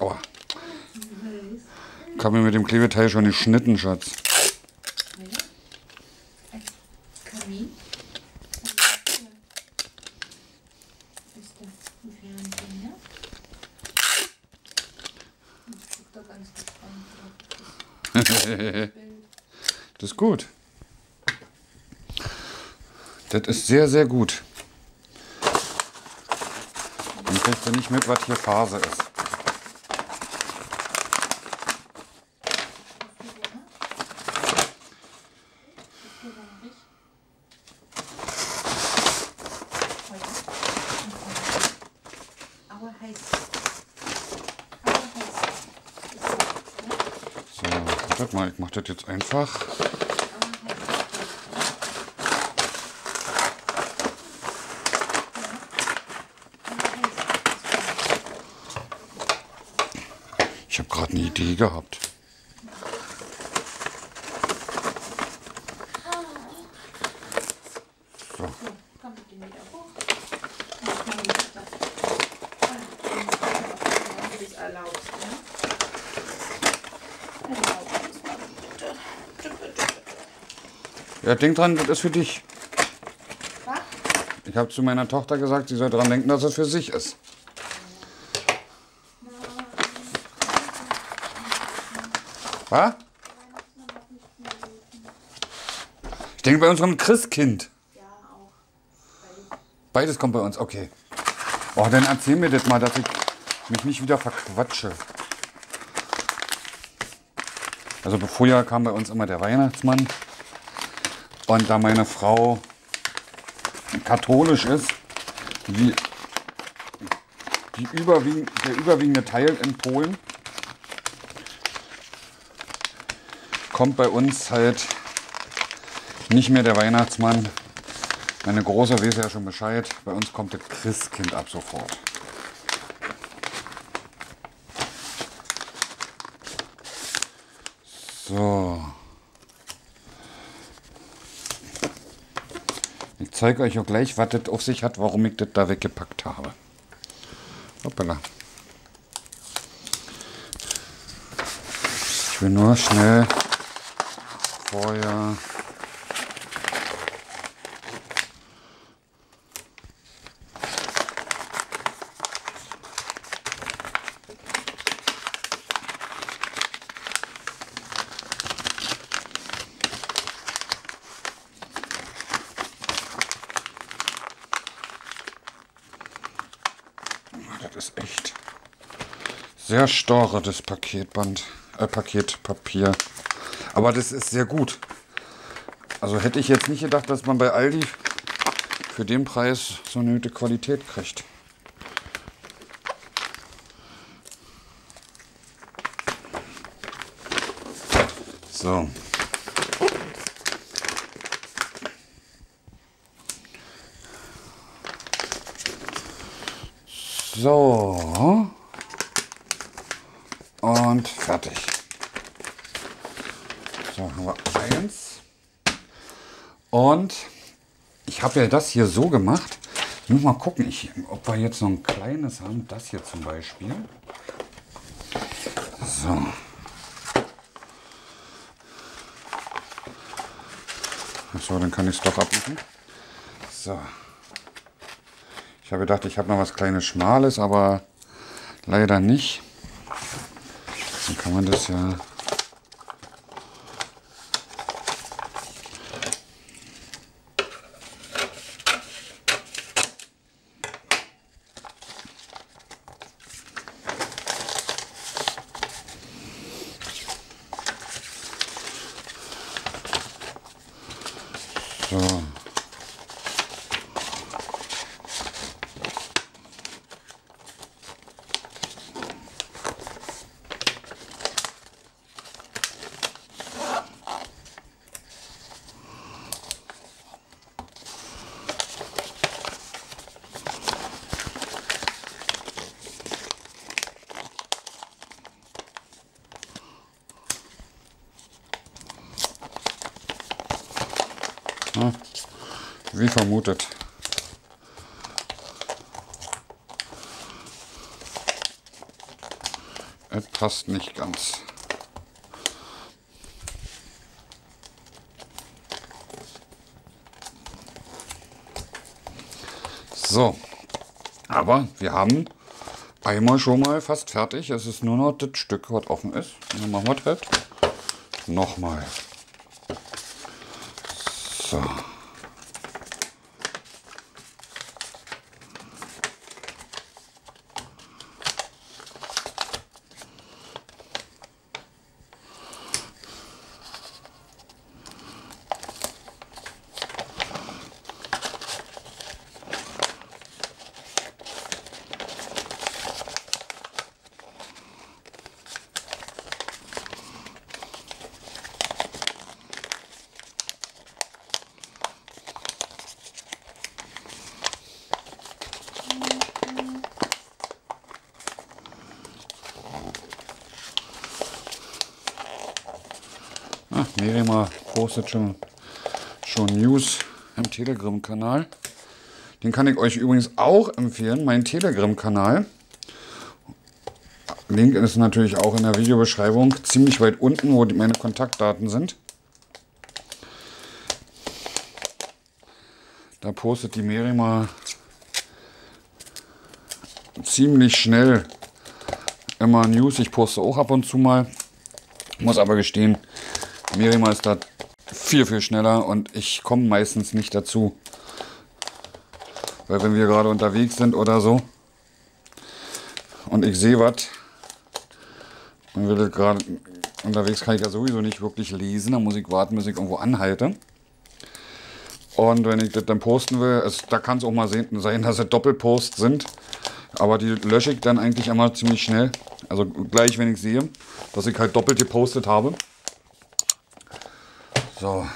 Aua. Ich habe mir mit dem Klebeteil schon geschnitten, Schatz. Das ist gut. Das ist sehr, sehr gut. Dann kriegst du nicht mit, was hier Phase ist. Aber heiß. Aber heiß. So, wartet mal, ich mach das jetzt einfach. Ich habe gerade eine Idee gehabt. So, Komm mit dem wieder hoch. Dann kann man das da- Wenn du es erlaubst, ne? Erlaubst, bitte. Bitte, bitte, bitte. Ja, denk dran, das ist für dich. Was? Ich habe zu meiner Tochter gesagt, sie soll dran denken, dass es für sich ist. Was? Ich denke bei unserem Christkind. Ja, auch. Beides kommt bei uns, okay. Oh, dann erzähl mir das mal, dass ich mich nicht wieder verquatsche. Also vorher kam bei uns immer der Weihnachtsmann. Und da meine Frau katholisch ist, wie die überwiegend, der überwiegende Teil in Polen, kommt bei uns halt nicht mehr der Weihnachtsmann. Meine Große weiß ja schon Bescheid. Bei uns kommt das Christkind ab sofort. So. Zeige euch auch gleich, was das auf sich hat, warum ich das da weggepackt habe. Hoppala. Ich will nur schnell vorher Das ist echt sehr store, das Paketband, äh, Paketpapier. Aber das ist sehr gut. Also hätte ich jetzt nicht gedacht, dass man bei Aldi für den Preis so eine gute Qualität kriegt. So. So. Und fertig. So, haben wir eins. Und ich habe ja das hier so gemacht. muss mal gucken, ich, ob wir jetzt noch ein kleines haben. Das hier zum Beispiel. So. Achso, dann kann ich es doch abmachen. So. Ich habe gedacht, ich habe noch was kleines Schmales, aber leider nicht. Kann man das ja vermutet. Es passt nicht ganz. So, aber wir haben einmal schon mal fast fertig. Es ist nur noch das Stück, was offen ist. Dann machen wir das halt nochmal. Merima postet schon, schon News im Telegram-Kanal. Den kann ich euch übrigens auch empfehlen, mein Telegram-Kanal. Link ist natürlich auch in der Videobeschreibung, ziemlich weit unten, wo meine Kontaktdaten sind. Da postet die Merima ziemlich schnell immer News. Ich poste auch ab und zu mal. Muss aber gestehen, Merima ist da viel, viel schneller und ich komme meistens nicht dazu. Weil wenn wir gerade unterwegs sind oder so und ich sehe was und will gerade unterwegs kann ich ja sowieso nicht wirklich lesen, dann muss ich warten, bis ich irgendwo anhalte. Und wenn ich das dann posten will, es, da kann es auch mal sein, dass es Doppelposts sind. Aber die lösche ich dann eigentlich immer ziemlich schnell. Also gleich, wenn ich sehe, dass ich halt doppelt gepostet habe. So.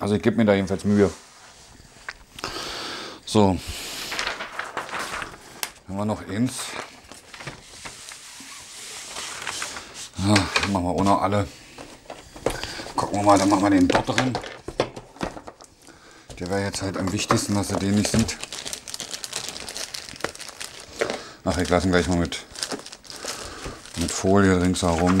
Also ich gebe mir da jedenfalls Mühe. So. Haben wir noch eins. Ja, machen wir ohne alle. Gucken wir mal, dann machen wir den dort drin. Der wäre jetzt halt am wichtigsten, dass er den nicht sieht. Ach, ich lasse ihn gleich mal mit, mit Folie ringsherum.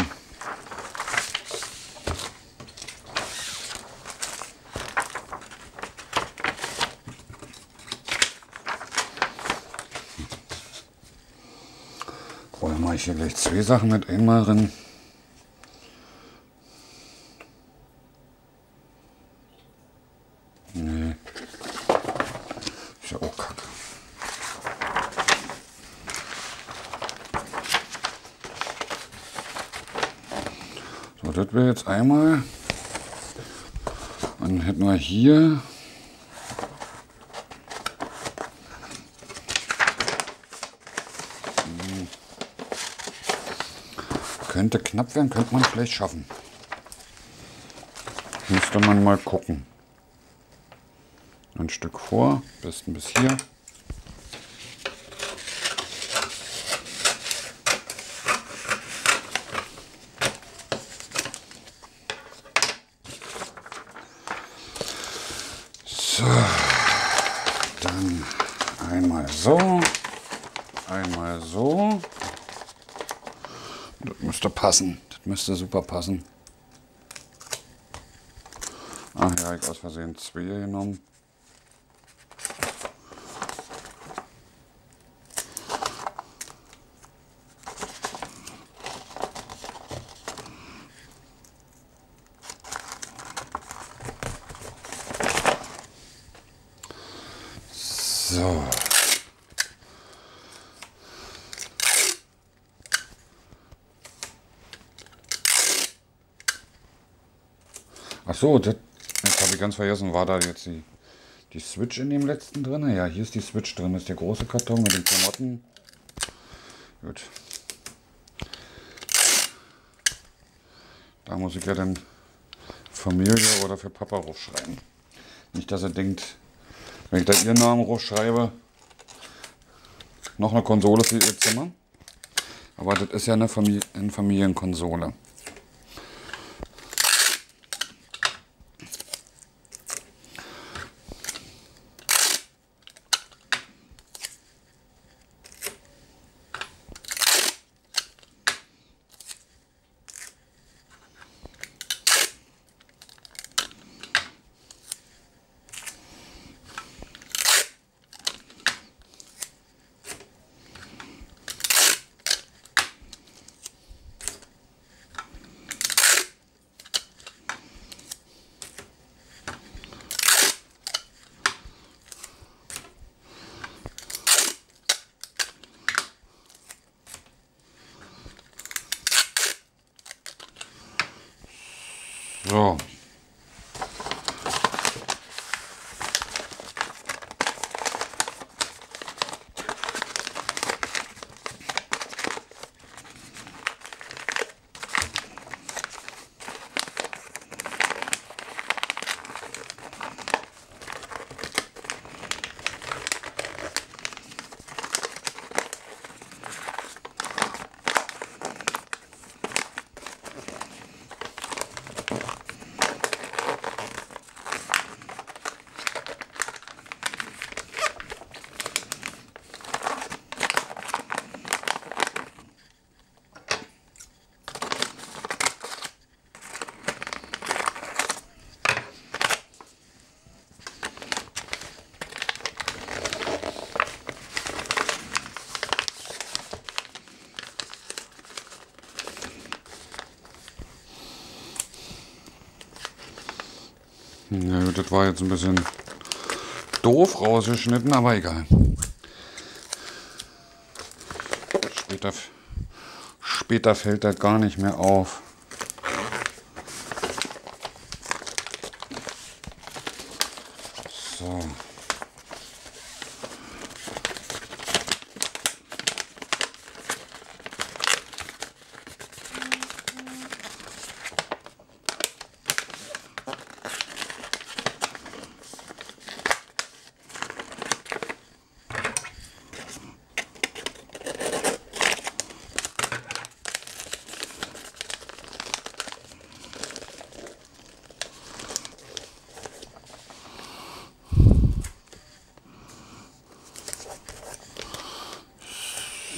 Oder mache ich hier gleich zwei Sachen mit einmal drin? Nee. Ist ja auch kacke. So, das wäre jetzt einmal. Dann hätten wir hier. Könnte knapp werden, könnte man vielleicht schaffen. Müsste man mal gucken. Ein Stück vor, besten bis hier. So, dann einmal so, einmal so. Das müsste passen. Das müsste super passen. Ach ja, ich aus Versehen zwei genommen. Ach so, das, das habe ich ganz vergessen. War da jetzt die, die Switch in dem letzten drin? Ja, hier ist die Switch drin. Das ist der große Karton mit den Klamotten. Gut. Da muss ich ja dann Familie oder für Papa raufschreiben. Nicht, dass er denkt, wenn ich da ihren Namen raufschreibe, noch eine Konsole für ihr Zimmer. Aber das ist ja eine, Familie, eine Familienkonsole. Ja, das war jetzt ein bisschen doof rausgeschnitten, aber egal. Später, später fällt das gar nicht mehr auf. So.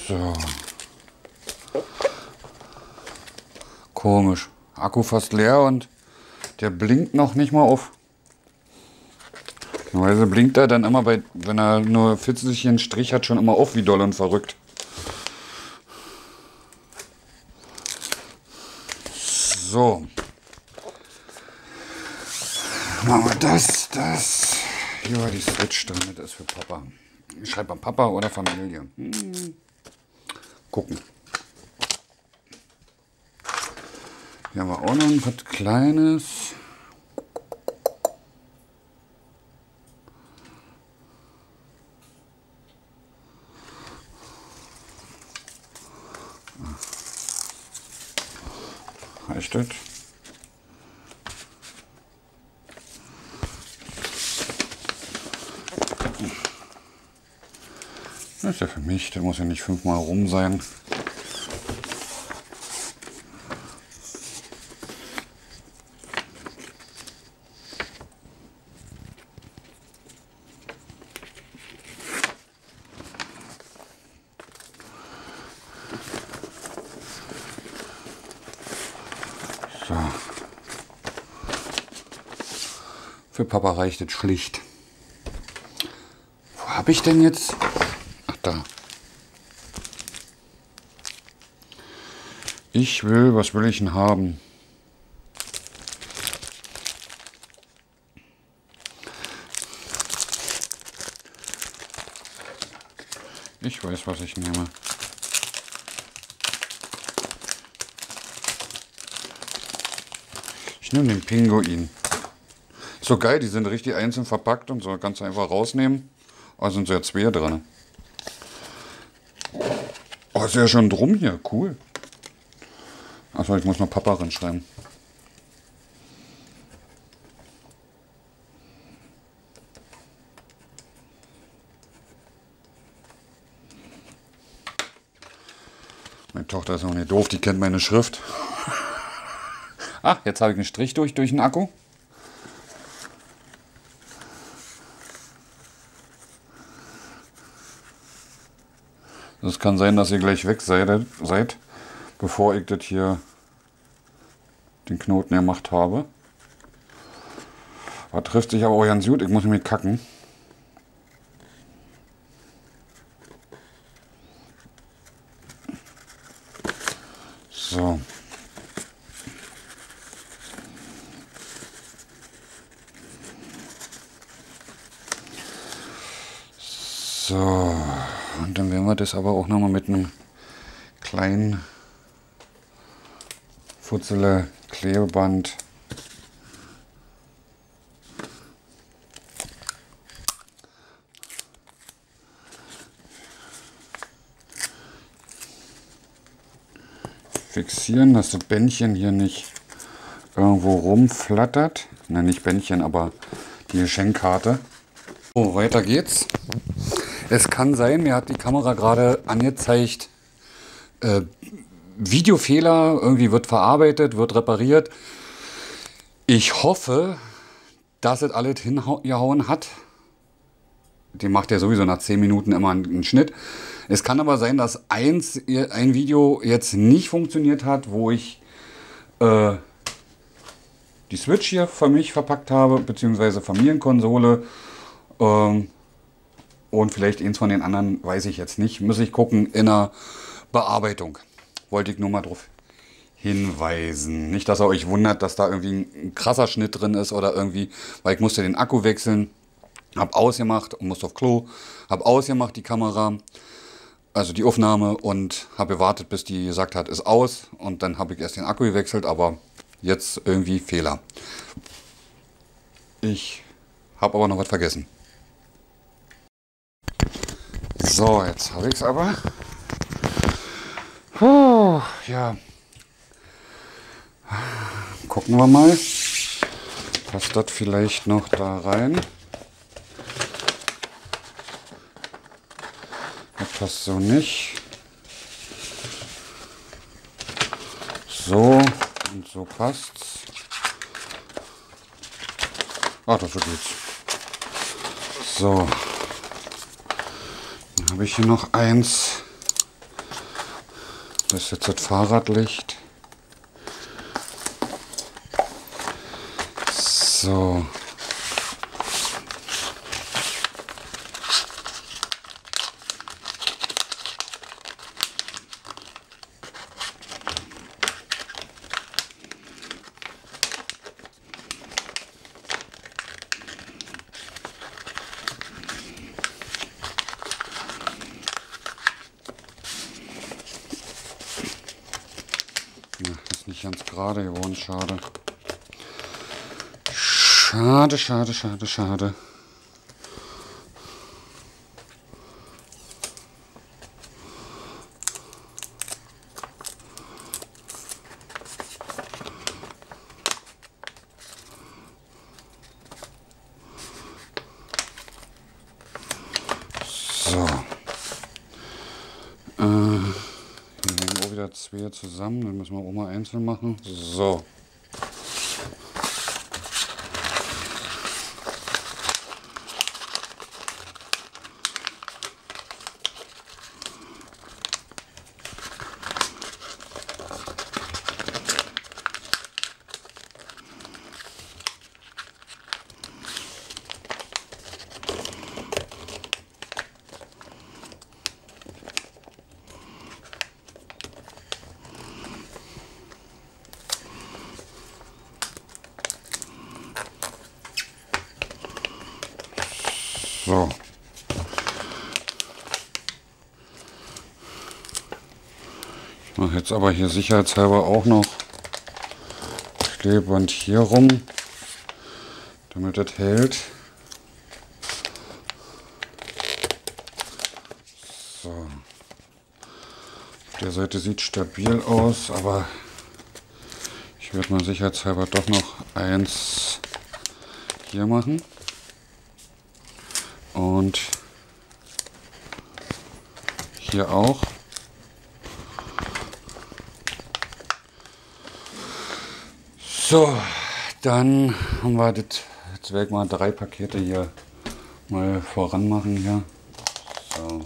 So. Komisch. Akku fast leer und der blinkt noch nicht mal auf. Normalerweise blinkt er dann immer bei, wenn er nur 40 einen Strich hat, schon immer auf wie doll und verrückt. So. Machen wir das, das. Hier war die Switch das ist für Papa. Ich schreibe mal Papa oder Familie. Hm. Gucken. Hier haben wir auch noch ein was Kleines. Reicht das? Das ist ja für mich, der muss ja nicht fünfmal rum sein. Papa reicht es schlicht. Wo habe ich denn jetzt? Ach, da. Ich will, was will ich denn haben? Ich weiß, was ich nehme. Ich nehme den Pinguin. So geil, die sind richtig einzeln verpackt und so kannst du einfach rausnehmen. Da sind so ja zwei drin. Oh, ist ja schon drum hier, cool. Achso, ich muss noch Papa reinschreiben. Meine Tochter ist auch nicht doof, die kennt meine Schrift. Ach, jetzt habe ich einen Strich durch, durch den Akku. Es kann sein, dass ihr gleich weg seid, seid, bevor ich das hier den Knoten gemacht habe. Aber trifft sich aber auch ganz gut. Ich muss nämlich kacken. So. So. Und dann werden wir das aber auch nochmal mit einem kleinen Futzele Klebeband fixieren, dass das Bändchen hier nicht irgendwo rumflattert. Na, nicht Bändchen, aber die Geschenkkarte. So, weiter geht's. Es kann sein, mir hat die Kamera gerade angezeigt, äh, Videofehler, irgendwie wird verarbeitet, wird repariert. Ich hoffe, dass es alles hingehauen hat. Die macht ja sowieso nach 10 Minuten immer einen Schnitt. Es kann aber sein, dass eins, ein Video jetzt nicht funktioniert hat, wo ich äh, die Switch hier für mich verpackt habe, beziehungsweise Familienkonsole. Ähm, und vielleicht eins von den anderen, weiß ich jetzt nicht. Muss ich gucken in der Bearbeitung. Wollte ich nur mal drauf hinweisen. Nicht, dass ihr euch wundert, dass da irgendwie ein krasser Schnitt drin ist oder irgendwie, weil ich musste den Akku wechseln, habe ausgemacht und musste auf Klo, habe ausgemacht die Kamera, also die Aufnahme und habe gewartet, bis die gesagt hat, ist aus und dann habe ich erst den Akku gewechselt, aber jetzt irgendwie Fehler. Ich habe aber noch was vergessen. So, jetzt habe ich es aber. Puh, ja. Gucken wir mal. Passt das vielleicht noch da rein? Das passt so nicht. So und so passt's. Ach, das so geht's. So habe ich hier noch eins. Das ist jetzt das Fahrradlicht. So. ganz gerade geworden. Schade. Schade, schade, schade, schade. zwei zusammen. Dann müssen wir auch mal einzeln machen. So. So. Jetzt aber hier sicherheitshalber auch noch Klebeband hier rum, damit das hält. So. Auf der Seite sieht stabil aus, aber ich werde mal sicherheitshalber doch noch eins hier machen. Und hier auch. So, dann haben wir das. Jetzt werde ich mal drei Pakete hier mal voran machen hier. So.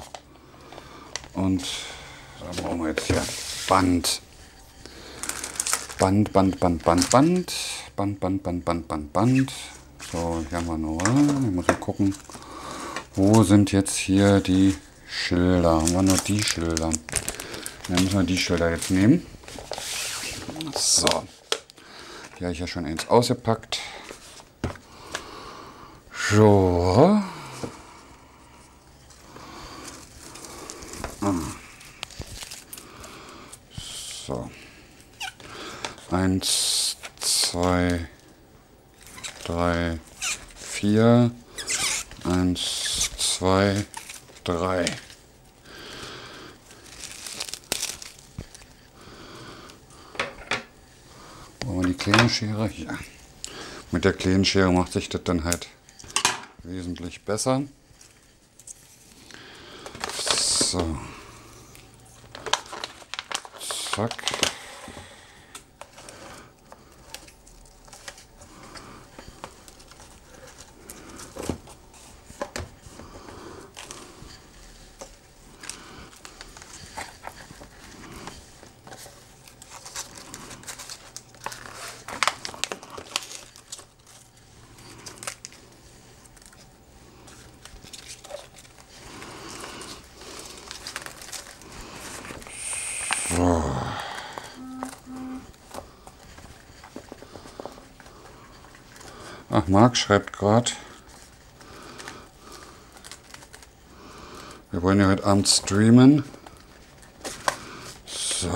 Und da brauchen wir jetzt hier Band. Band, Band, Band, Band, Band. Band, Band, Band, Band, Band, Band. So, hier haben wir nur. Ich muss mal gucken. Wo sind jetzt hier die Schilder? Haben wir nur die Schilder? Dann müssen wir die Schilder jetzt nehmen. So. Hier habe ich ja schon eins ausgepackt. So. Ah. So. Eins, zwei, drei, vier. Eins, zwei, drei. Wo die kleine Schere? Hier. Mit der kleinen Schere macht sich das dann halt wesentlich besser. So. Zack. Marc schreibt gerade. Wir wollen ja heute Abend streamen. So.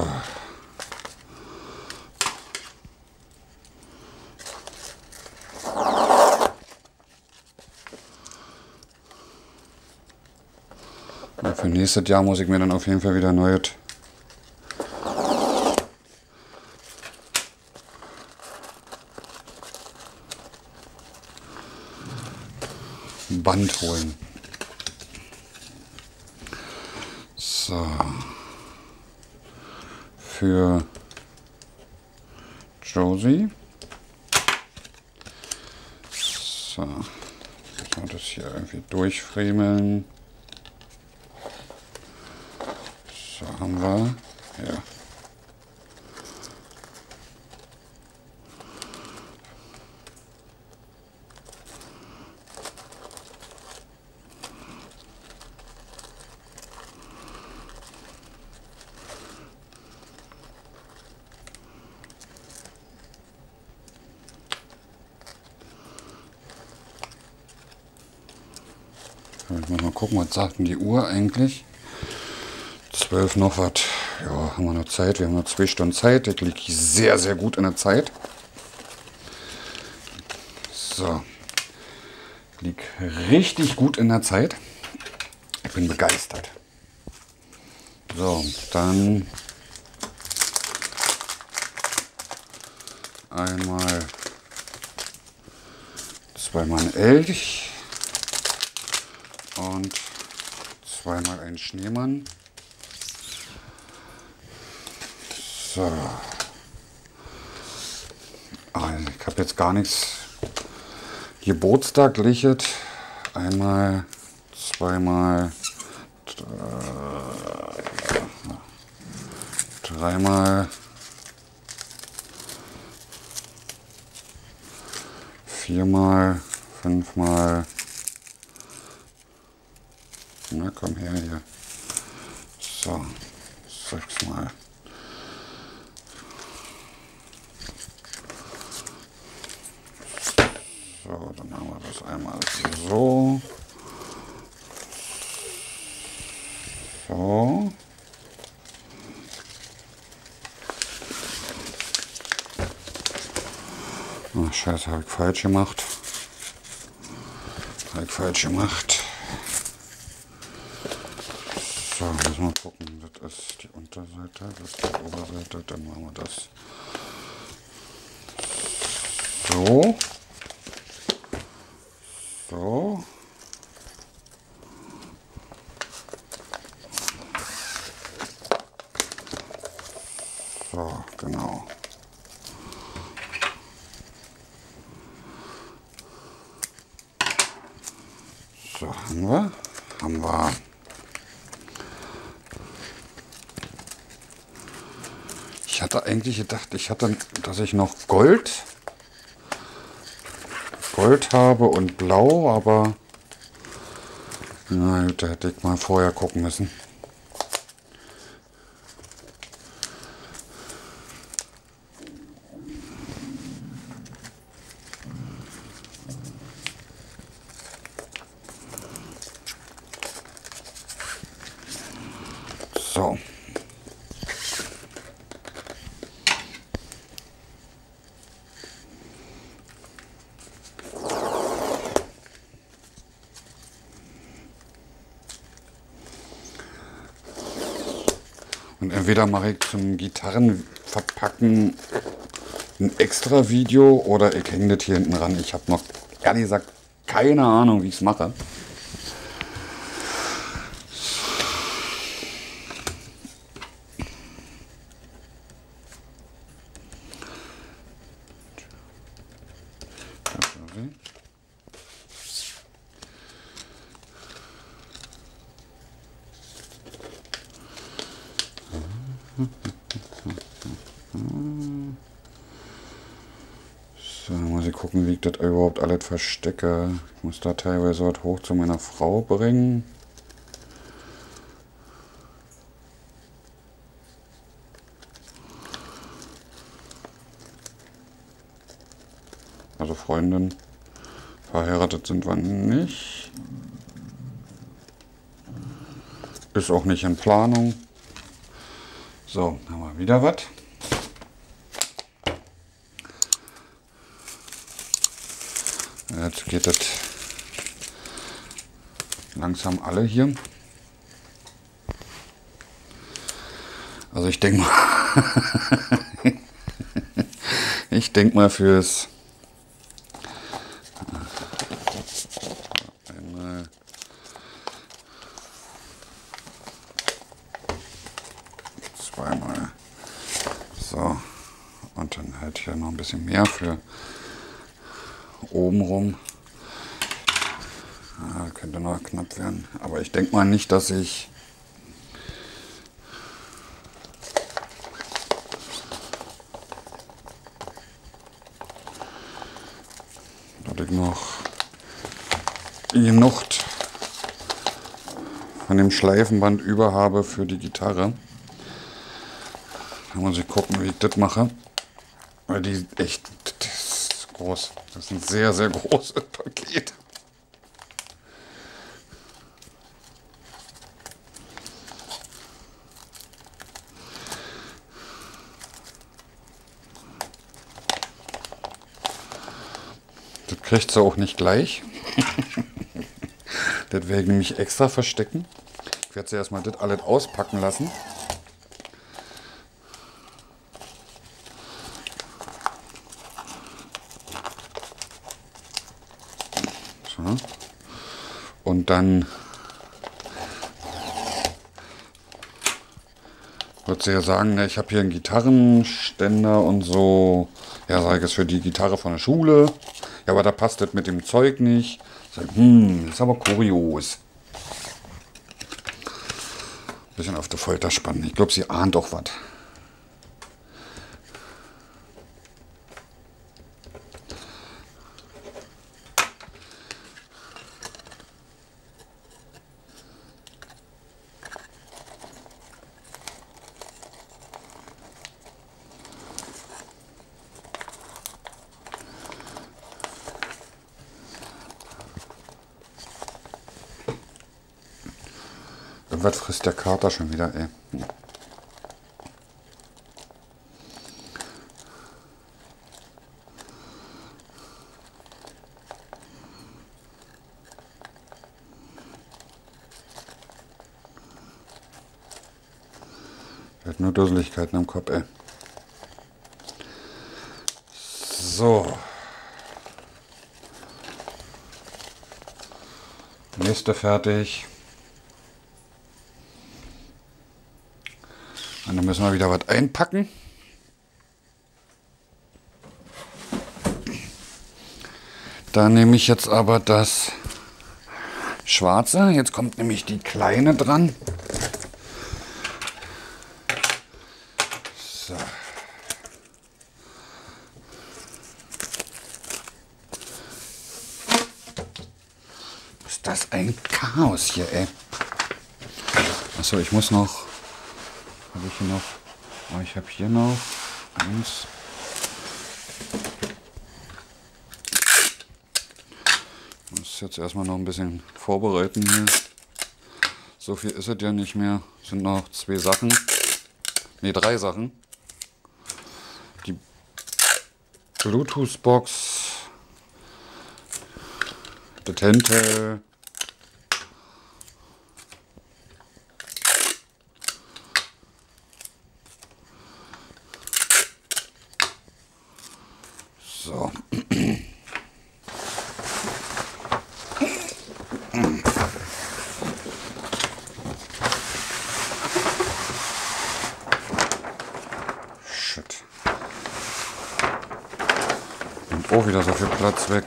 Für nächstes Jahr muss ich mir dann auf jeden Fall wieder neues Band holen. So. Für Josie. So. Wir das hier irgendwie durchfriemeln. So haben wir. Ja. Ich muss mal gucken, was sagt denn die Uhr eigentlich? 12 noch was. Ja, haben wir noch Zeit. Wir haben noch zwei Stunden Zeit. Ich liege sehr, sehr gut in der Zeit. So. Ich liege richtig gut in der Zeit. Ich bin begeistert. So, dann einmal zweimal ein Elch und zweimal ein Schneemann. So. Ah, ich habe jetzt gar nichts. Geburtstag liegt einmal, zweimal, dreimal, viermal, fünfmal. ja, ja. So, sag's mal. So, dann haben wir das einmal so. So. Ach, scheiße, habe ich falsch gemacht. Habe ich falsch gemacht. Müssen wir gucken. Das ist die Unterseite, das ist die Oberseite. Dann machen wir das. So. So, genau. So, haben wir. Haben wir. Ich eigentlich gedacht, ich hatte, dass ich noch Gold Gold habe und Blau, aber na da hätte ich mal vorher gucken müssen. So. Entweder mache ich zum Gitarrenverpacken ein extra Video oder ich hänge das hier hinten ran. Ich habe noch ehrlich gesagt keine Ahnung, wie ich es mache. So, muss ich gucken, wie ich das überhaupt alles verstecke. Ich muss da teilweise was hoch zu meiner Frau bringen. Also Freundin. Verheiratet sind wir nicht. Ist auch nicht in Planung. So, haben wir wieder was. Jetzt geht das langsam alle hier. Also ich denke mal, ich denke mal fürs zweimal so und dann halt hier noch ein bisschen mehr für oben rum. Knapp werden. Aber ich denke mal nicht, dass ich dass ich noch genug von dem Schleifenband über habe für die Gitarre. Da muss ich gucken, wie ich das mache. Weil die echt das ist groß. Das ist ein sehr, sehr großes Paket. Kriegt sie auch nicht gleich. das werde ich nämlich extra verstecken. Ich werde sie erstmal das alles auspacken lassen. So. Und dann wird sie ja sagen, ne, ich habe hier einen Gitarrenständer und so. Ja, sage ich, ist für die Gitarre von der Schule. Ja, aber da passt das mit dem Zeug nicht. Hm, ist aber kurios. Bisschen auf der Folter spannen. Ich glaube, sie ahnt auch was. Der Kater schon wieder, ey. Er hat nur Dusseligkeiten am Kopf, ey. So. Nächste fertig. Müssen wir wieder was einpacken. Da nehme ich jetzt aber das schwarze. Jetzt kommt nämlich die kleine dran. So. Ist das ein Chaos hier, ey. Achso, ich muss noch. Ich hier noch? Oh, ich habe hier noch eins. Muss jetzt erstmal noch ein bisschen vorbereiten hier. So viel ist es ja nicht mehr. Sind noch zwei Sachen. Ne, drei Sachen. Die Bluetooth-Box. Das Handheld. So. Shit. Und auch wieder so viel Platz weg.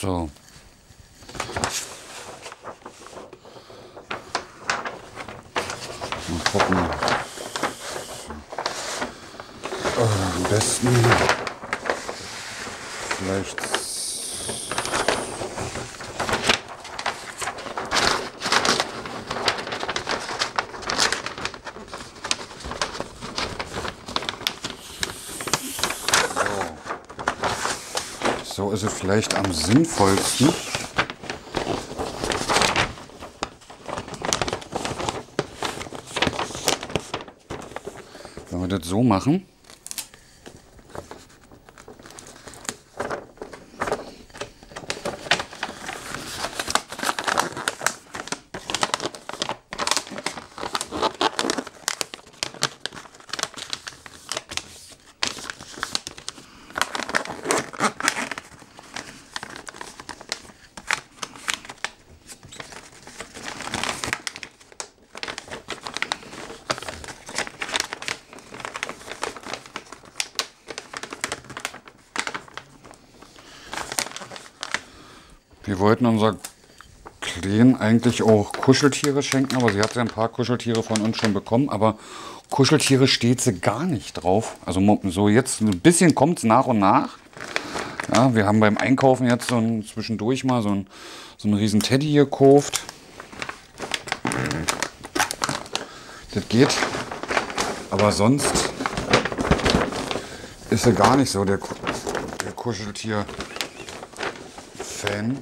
So. Mal gucken. Äh, am besten vielleicht So ist es vielleicht sinnvollsten. Wenn wir das so machen. Wollten unser Kleen eigentlich auch Kuscheltiere schenken, aber sie hat ja ein paar Kuscheltiere von uns schon bekommen, aber Kuscheltiere steht sie gar nicht drauf. Also so jetzt ein bisschen kommt es nach und nach. Ja, wir haben beim Einkaufen jetzt so ein, zwischendurch mal so ein, so einen riesen Teddy gekauft. Das geht. Aber sonst ist sie gar nicht so der, der Kuscheltier-Fan.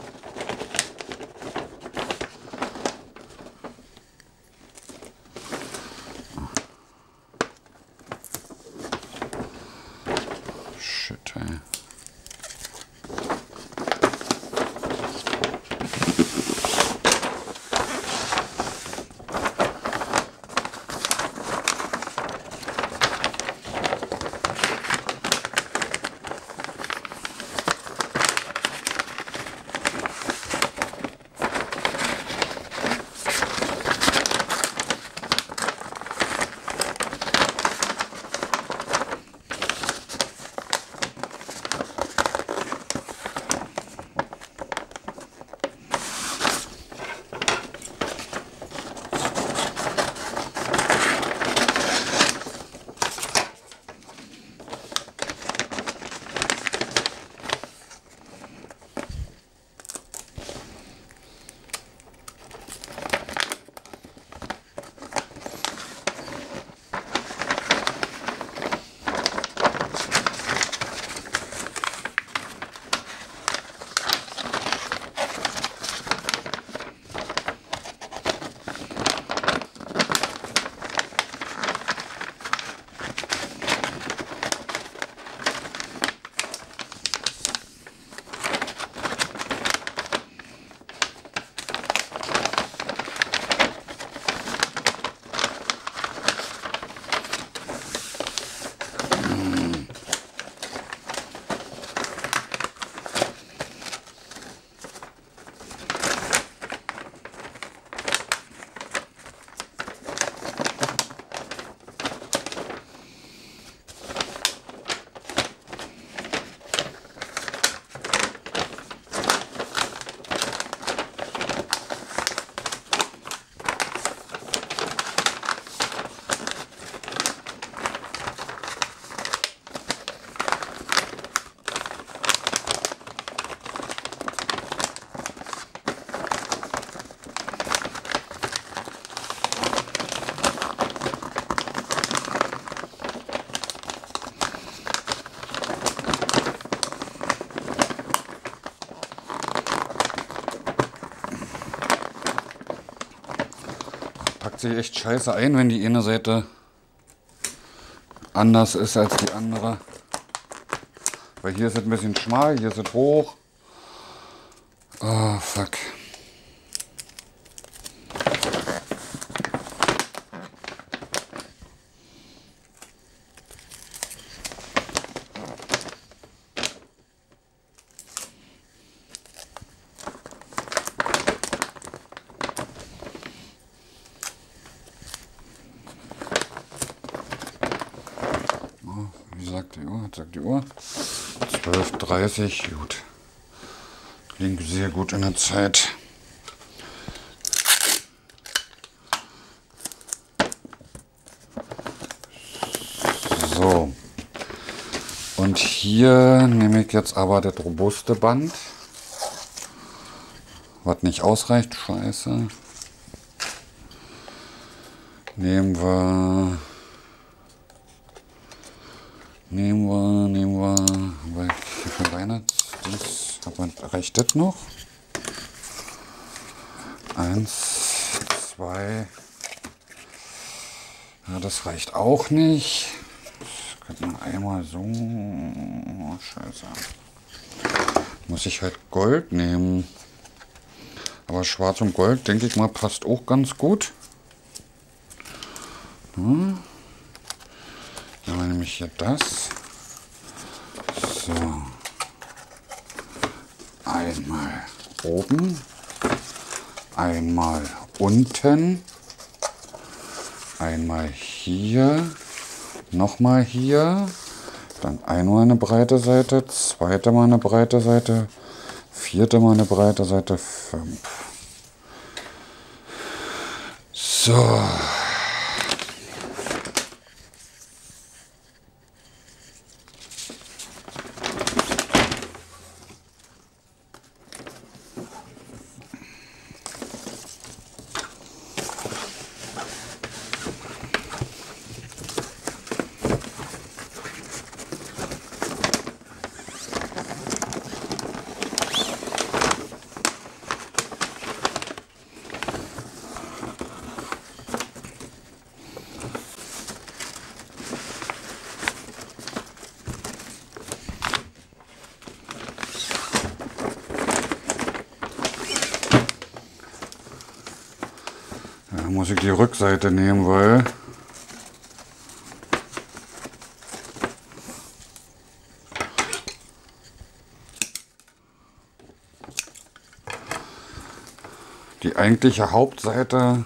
Packt sich echt scheiße ein, wenn die eine Seite anders ist als die andere. Weil hier ist es ein bisschen schmal, hier ist es hoch. Oh, fuck. Wie sagt die Uhr? Was sagt die Uhr? 12.30 gut. Liegen sehr gut in der Zeit. So. Und hier nehme ich jetzt aber das robuste Band. Was nicht ausreicht, scheiße. Nehmen wir Nehmen wir, nehmen wir, weil für Weihnachtsdienst reicht das noch? Eins, zwei. Ja, das reicht auch nicht. Das könnte man einmal so. Oh, scheiße. Muss ich halt Gold nehmen. Aber Schwarz und Gold, denke ich mal, passt auch ganz gut. Hm. Dann nämlich hier das. So. Einmal oben, einmal unten, einmal hier, nochmal hier, dann einmal eine breite Seite, zweite mal eine breite Seite, vierte mal eine breite Seite, fünf. So. Da muss ich die Rückseite nehmen, weil die eigentliche Hauptseite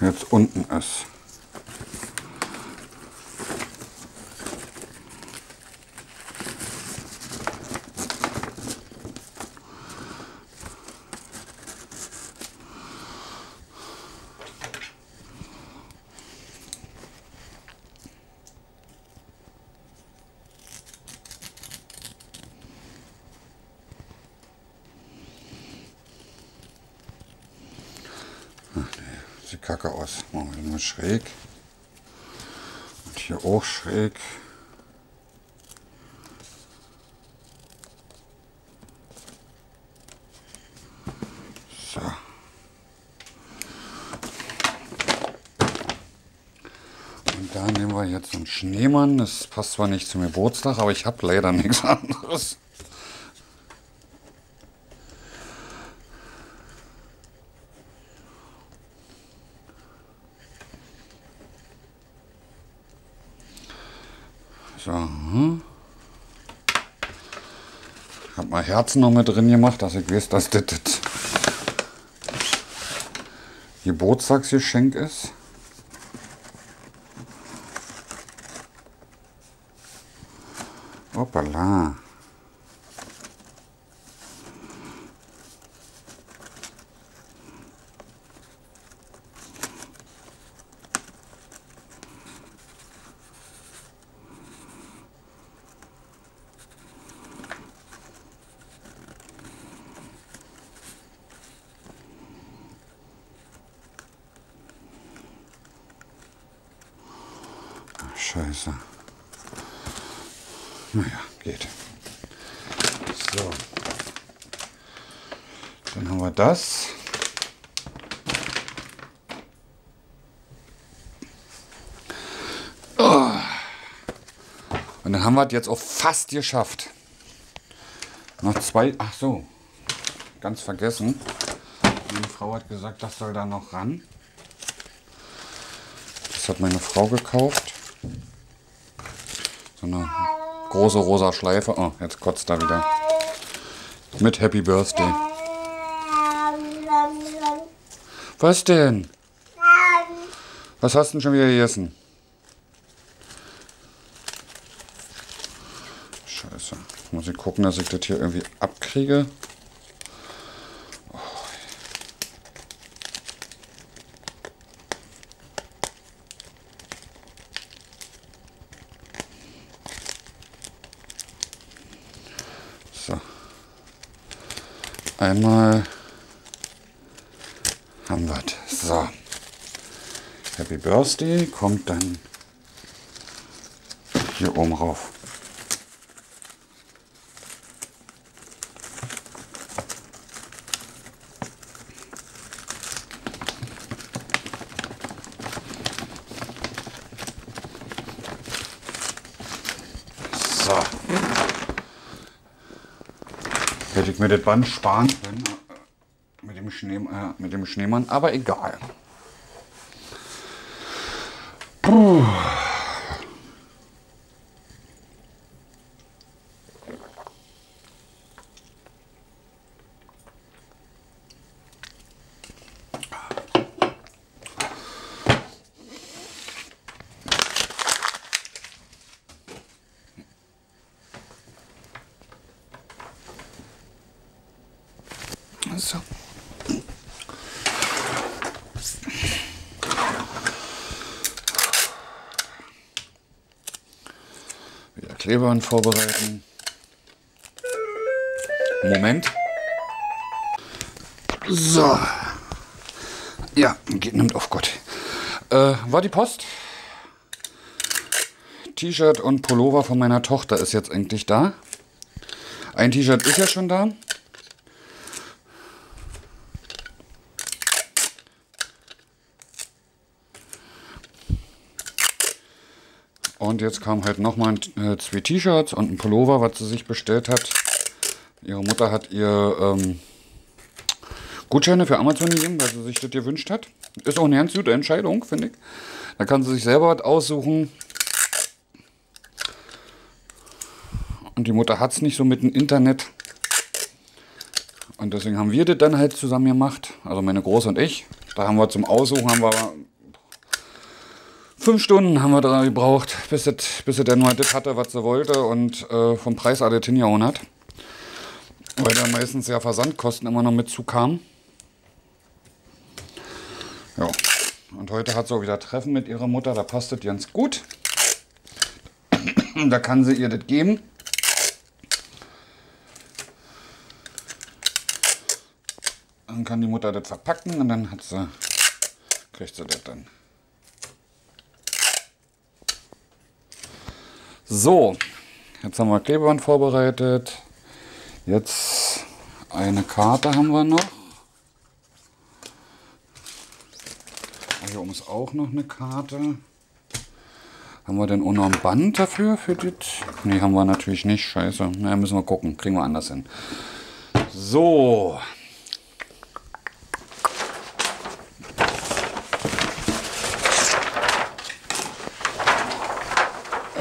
jetzt unten ist. Sieht kacke aus. Machen wir mal schräg. Und schräg. So. Und da nehmen wir jetzt einen Schneemann. Das passt zwar nicht zum Geburtstag, aber ich habe leider nichts anderes. So. hm. Herzen noch mit drin gemacht, dass ich weiß, dass das, das Geburtstagsgeschenk ist. Hoppala. Scheiße. Naja, geht. So. Dann haben wir das. Oh. Es jetzt auch fast geschafft. Noch zwei. Ach so. Ganz vergessen. Meine Frau hat gesagt, das soll da noch ran. Das hat meine Frau gekauft. So eine große rosa Schleife. Oh, jetzt kotzt er wieder. Mit Happy Birthday. Was denn? Was hast du denn schon wieder gegessen? Scheiße. Muss ich gucken, dass ich das hier irgendwie abkriege. So. Einmal haben wir es. So. Happy Birthday kommt dann hier oben rauf. So. Hätte ich mir das Band sparen können äh, mit dem, Schnee, äh, mit dem Schneemann, aber egal. Puh. So. Wieder Klebeband vorbereiten. Moment. So. Ja, geht, nimmt auf Gott. Äh, war die Post. T-Shirt und Pullover von meiner Tochter ist jetzt endlich da. Ein T-Shirt ist ja schon da. Und jetzt kam halt nochmal äh, zwei T-Shirts und ein Pullover, was sie sich bestellt hat. Ihre Mutter hat ihr ähm, Gutscheine für Amazon gegeben, weil sie sich das gewünscht hat. Ist auch eine ganz gute Entscheidung, finde ich. Da kann sie sich selber was aussuchen. Und die Mutter hat es nicht so mit dem Internet. Und deswegen haben wir das dann halt zusammen gemacht. Also meine Große und ich. Da haben wir zum Aussuchen, haben wir fünf Stunden haben wir da gebraucht, bis es bis dann mal das hatte, was sie wollte und äh, vom Preis alles hingehauen hat. Weil da meistens ja Versandkosten immer noch mit zukamen. Ja, und heute hat sie auch wieder Treffen mit ihrer Mutter, da passt das ganz gut. da kann sie ihr das geben. Dann kann die Mutter das verpacken und dann hat sie, kriegt sie das dann. So, jetzt haben wir Klebeband vorbereitet. Jetzt eine Karte haben wir noch. Hier oben ist auch noch eine Karte. Haben wir denn auch noch ein Band dafür? Für das? Ne, haben wir natürlich nicht. Scheiße. Na, müssen wir gucken. Kriegen wir anders hin. So.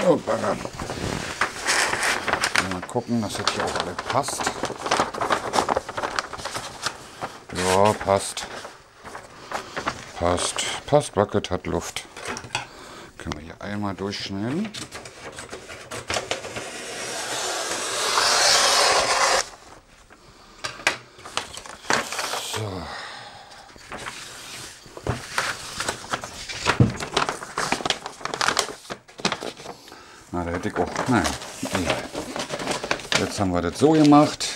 Oh, Bagger. Mal gucken, dass das hier auch alle passt. Ja, passt. Passt. Passt, Bucket hat Luft. Können wir hier einmal durchschneiden. So. Na, da hätte ich auch. Nein, egal. Jetzt haben wir das so gemacht.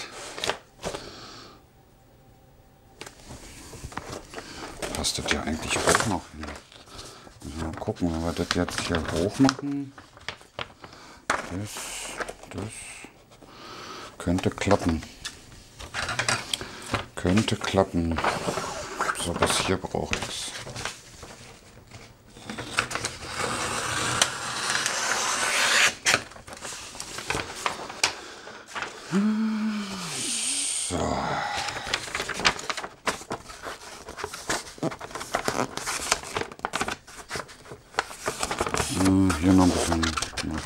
Passt das ja eigentlich auch noch hin. Mal gucken, wenn wir das jetzt hier hoch machen. Das, das. Könnte klappen. Könnte klappen. So, was hier brauche ich. So. Äh, Hier noch ein bisschen nach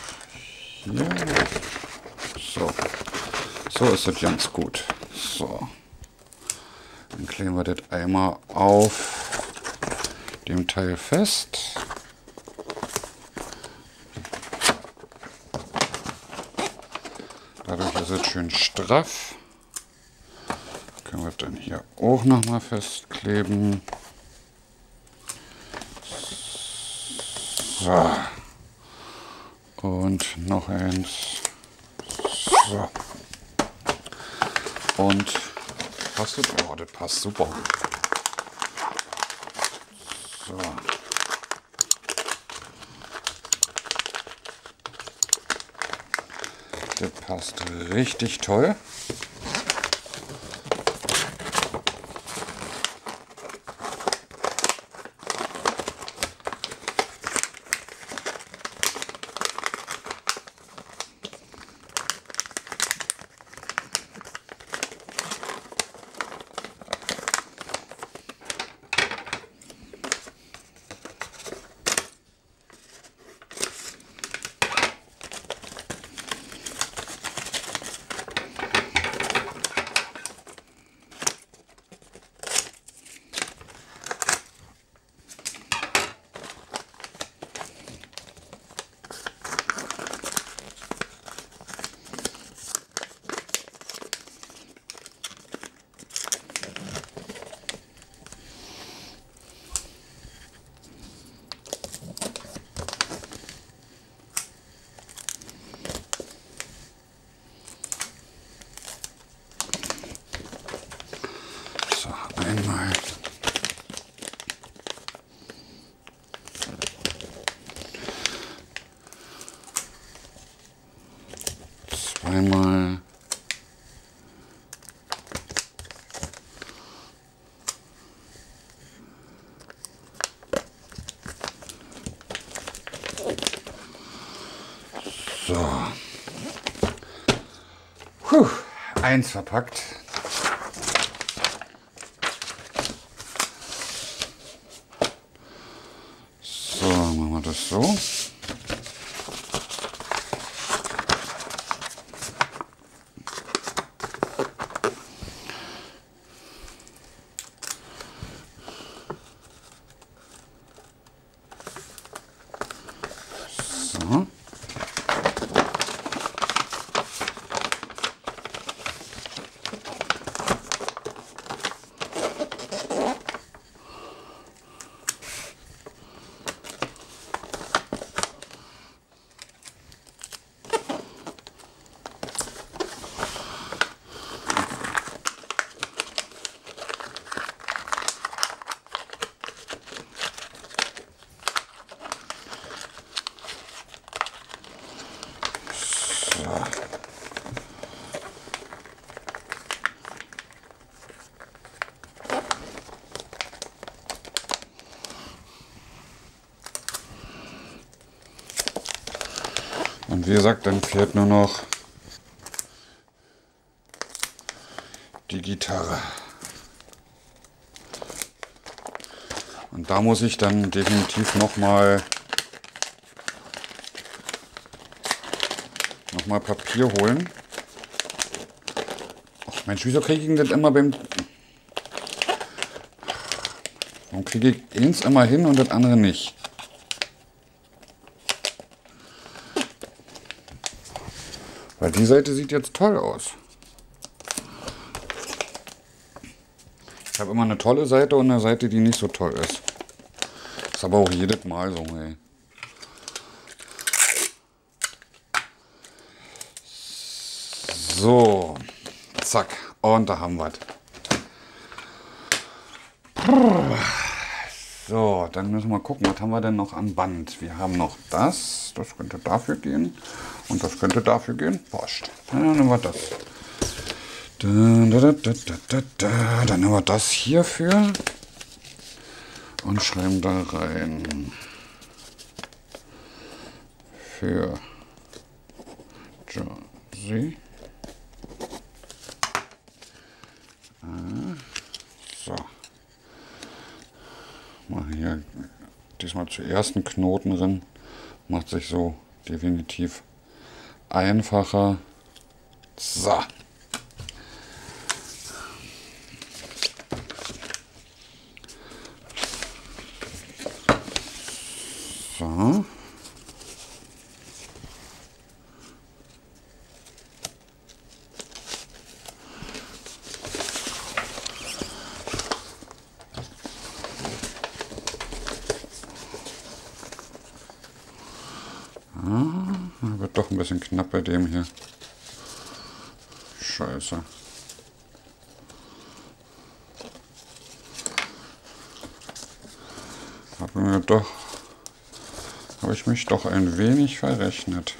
hier. So. So ist das ganz gut. So. Dann kleben wir das einmal auf dem Teil fest. Dadurch ist es schön straff. Können wir dann hier auch noch mal festkleben. So. Und noch eins. Und passt das? Oh, das passt super. So. Das passt richtig toll. 1 verpackt. So, machen wir das so. Wie gesagt, dann fehlt nur noch die Gitarre. Und da muss ich dann definitiv nochmal noch mal Papier holen. Ach Mensch, wieso kriege ich das immer beim... Warum kriege ich eins immer hin und das andere nicht? Die Seite sieht jetzt toll aus. Ich habe immer eine tolle Seite und eine Seite, die nicht so toll ist. Ist aber auch jedes Mal so, ey. So, zack, und da haben wir es. So, dann müssen wir gucken, was haben wir denn noch an Band? Wir haben noch das, das könnte dafür gehen und das könnte dafür gehen. Passt. Dann nehmen wir das. Da, da, da, da, da, da. Dann nehmen wir das hierfür und schreiben da rein. Für Jersey. Ah, so. Machen hier diesmal zuerst einen Knoten drin. Macht sich so definitiv einfacher. So. Ah, wird doch ein bisschen knapp bei dem hier. Scheiße. Habe mir doch habe ich mich doch ein wenig verrechnet.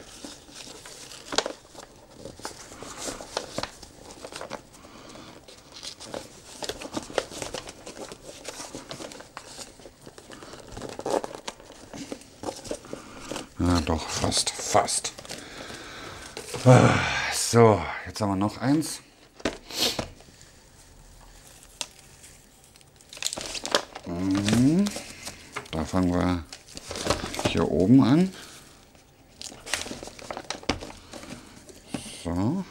Ja, doch, fast, fast. Ah, So, jetzt haben wir noch eins. Mhm. Da fangen wir hier oben an. So.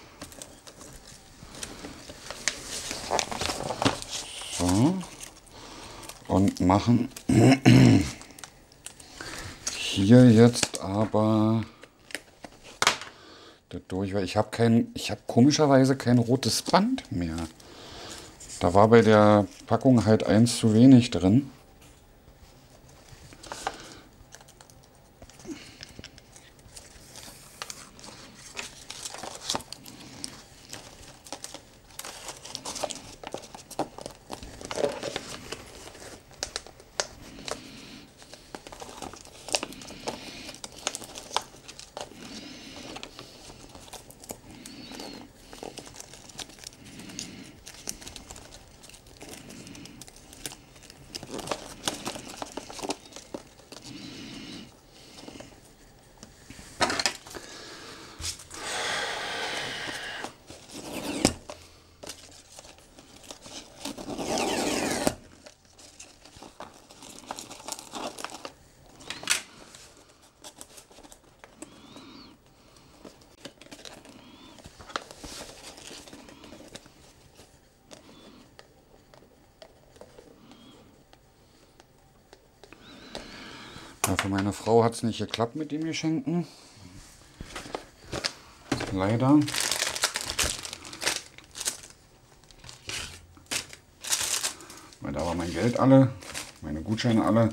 So. Und machen hier jetzt aber durch, weil ich habe kein, ich habe komischerweise kein rotes Band mehr. Da war bei der Packung halt eins zu wenig drin. Ja, für meine Frau hat es nicht geklappt mit den Geschenken. Leider. Weil da war mein Geld alle, meine Gutscheine alle.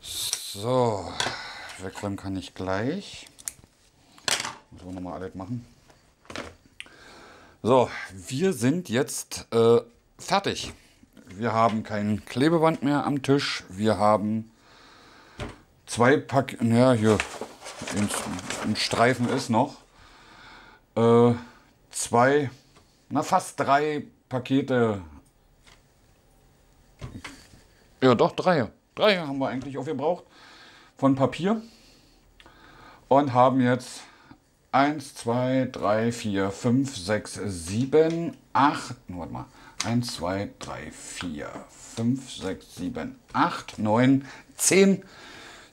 So, wegräumen kann ich gleich. Muss wir nochmal alles machen. So, wir sind jetzt äh, fertig. Wir haben kein Klebeband mehr am Tisch. Wir haben zwei Pack, ja hier ein, Streifen ist noch. Äh, zwei, na fast drei Pakete. Ja, doch drei. Drei haben wir eigentlich aufgebraucht von Papier und haben jetzt 1, 2, 3, 4, 5, 6, 7, 8, warte mal, 1, 2, 3, 4, 5, 6, 7, 8, 9, 10,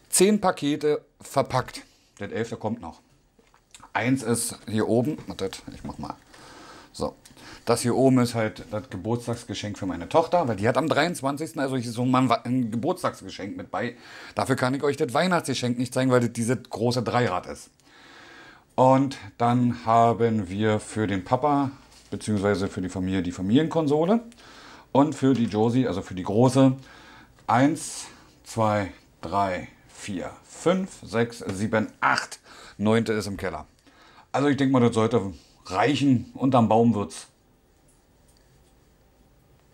10 Pakete verpackt. Der 11. kommt noch. Eins ist hier oben, wartet, ich mach mal. So, das hier oben ist halt das Geburtstagsgeschenk für meine Tochter, weil die hat am 23. also ich so mal ein Geburtstagsgeschenk mit bei. Dafür kann ich euch das Weihnachtsgeschenk nicht zeigen, weil das dieses große Dreirad ist. Und dann haben wir für den Papa beziehungsweise für die Familie die Familienkonsole und für die Josie, also für die große, 1, 2, 3, 4, 5, 6, 7, 8. Neunte ist im Keller. Also ich denke mal, das sollte reichen. Unterm Baum wird's.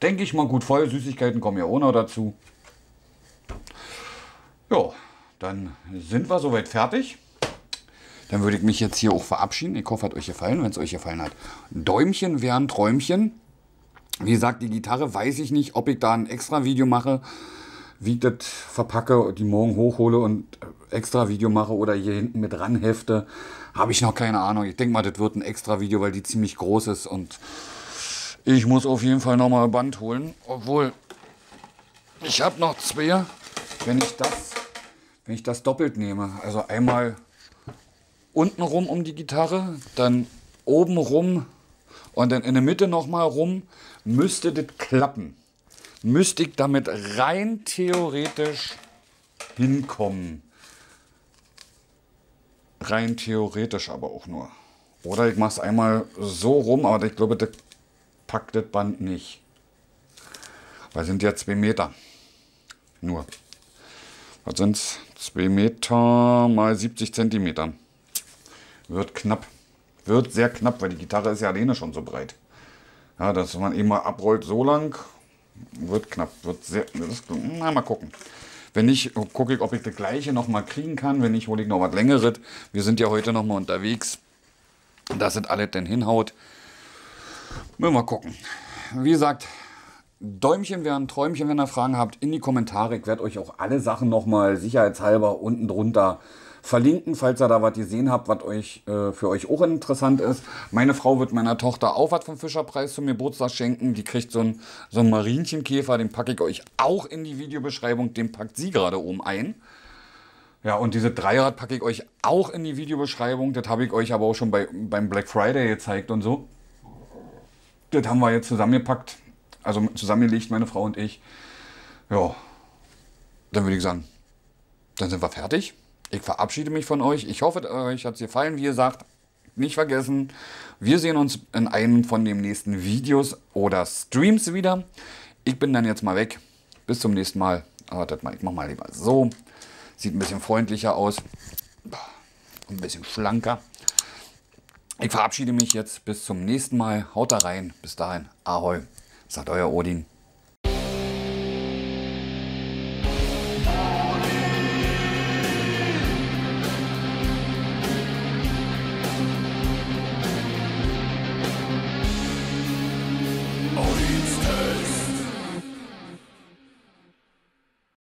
Denke ich mal gut voll. Süßigkeiten kommen ja auch noch dazu. Ja, dann sind wir soweit fertig. Dann würde ich mich jetzt hier auch verabschieden. Ich hoffe, hat euch gefallen. Wenn es euch gefallen hat, Däumchen wären Träumchen. Wie gesagt, die Gitarre weiß ich nicht, ob ich da ein extra Video mache, wie ich das verpacke, die morgen hochhole und extra Video mache oder hier hinten mit ranhefte. Habe ich noch keine Ahnung. Ich denke mal, das wird ein extra Video, weil die ziemlich groß ist und ich muss auf jeden Fall nochmal Band holen. Obwohl, ich habe noch zwei. Wenn ich das, wenn ich das doppelt nehme, also einmal unten rum um die Gitarre, dann oben rum und dann in der Mitte nochmal rum, müsste das klappen. Müsste ich damit rein theoretisch hinkommen. Rein theoretisch aber auch nur. Oder ich mache es einmal so rum, aber ich glaube, das packt das Band nicht. Weil sind ja zwei Meter. Nur. Was sind es? 2 Meter mal 70 Zentimeter. Wird knapp. Wird sehr knapp, weil die Gitarre ist ja alleine schon so breit. Ja, dass man eben mal abrollt so lang, wird knapp. Wird sehr. Das, na, mal gucken. Wenn nicht, gucke ich, ob ich das gleiche noch mal kriegen kann. Wenn nicht, hole ich noch was längeres. Wir sind ja heute noch mal unterwegs. Dass es alles denn hinhaut. Müssen wir mal gucken. Wie gesagt, Däumchen wären Träumchen, wenn ihr Fragen habt, in die Kommentare. Ich werde euch auch alle Sachen nochmal sicherheitshalber unten drunter verlinken, falls ihr da was gesehen habt, was euch äh, für euch auch interessant ist. Meine Frau wird meiner Tochter auch was vom Fischerpreis zum Geburtstag schenken. Die kriegt so einen, so Marienchenkäfer, den packe ich euch auch in die Videobeschreibung. Den packt sie gerade oben ein. Ja, und diese Dreirad packe ich euch auch in die Videobeschreibung. Das habe ich euch aber auch schon bei, beim Black Friday gezeigt und so. Das haben wir jetzt zusammengepackt. Also zusammengelegt, meine Frau und ich. Ja, dann würde ich sagen, dann sind wir fertig. Ich verabschiede mich von euch. Ich hoffe, euch hat es gefallen. Wie gesagt, nicht vergessen, wir sehen uns in einem von den nächsten Videos oder Streams wieder. Ich bin dann jetzt mal weg. Bis zum nächsten Mal. Wartet mal, ich mache mal lieber so. Sieht ein bisschen freundlicher aus. Ein bisschen schlanker. Ich verabschiede mich jetzt bis zum nächsten Mal. Haut da rein. Bis dahin. Ahoi sagt euer Odin.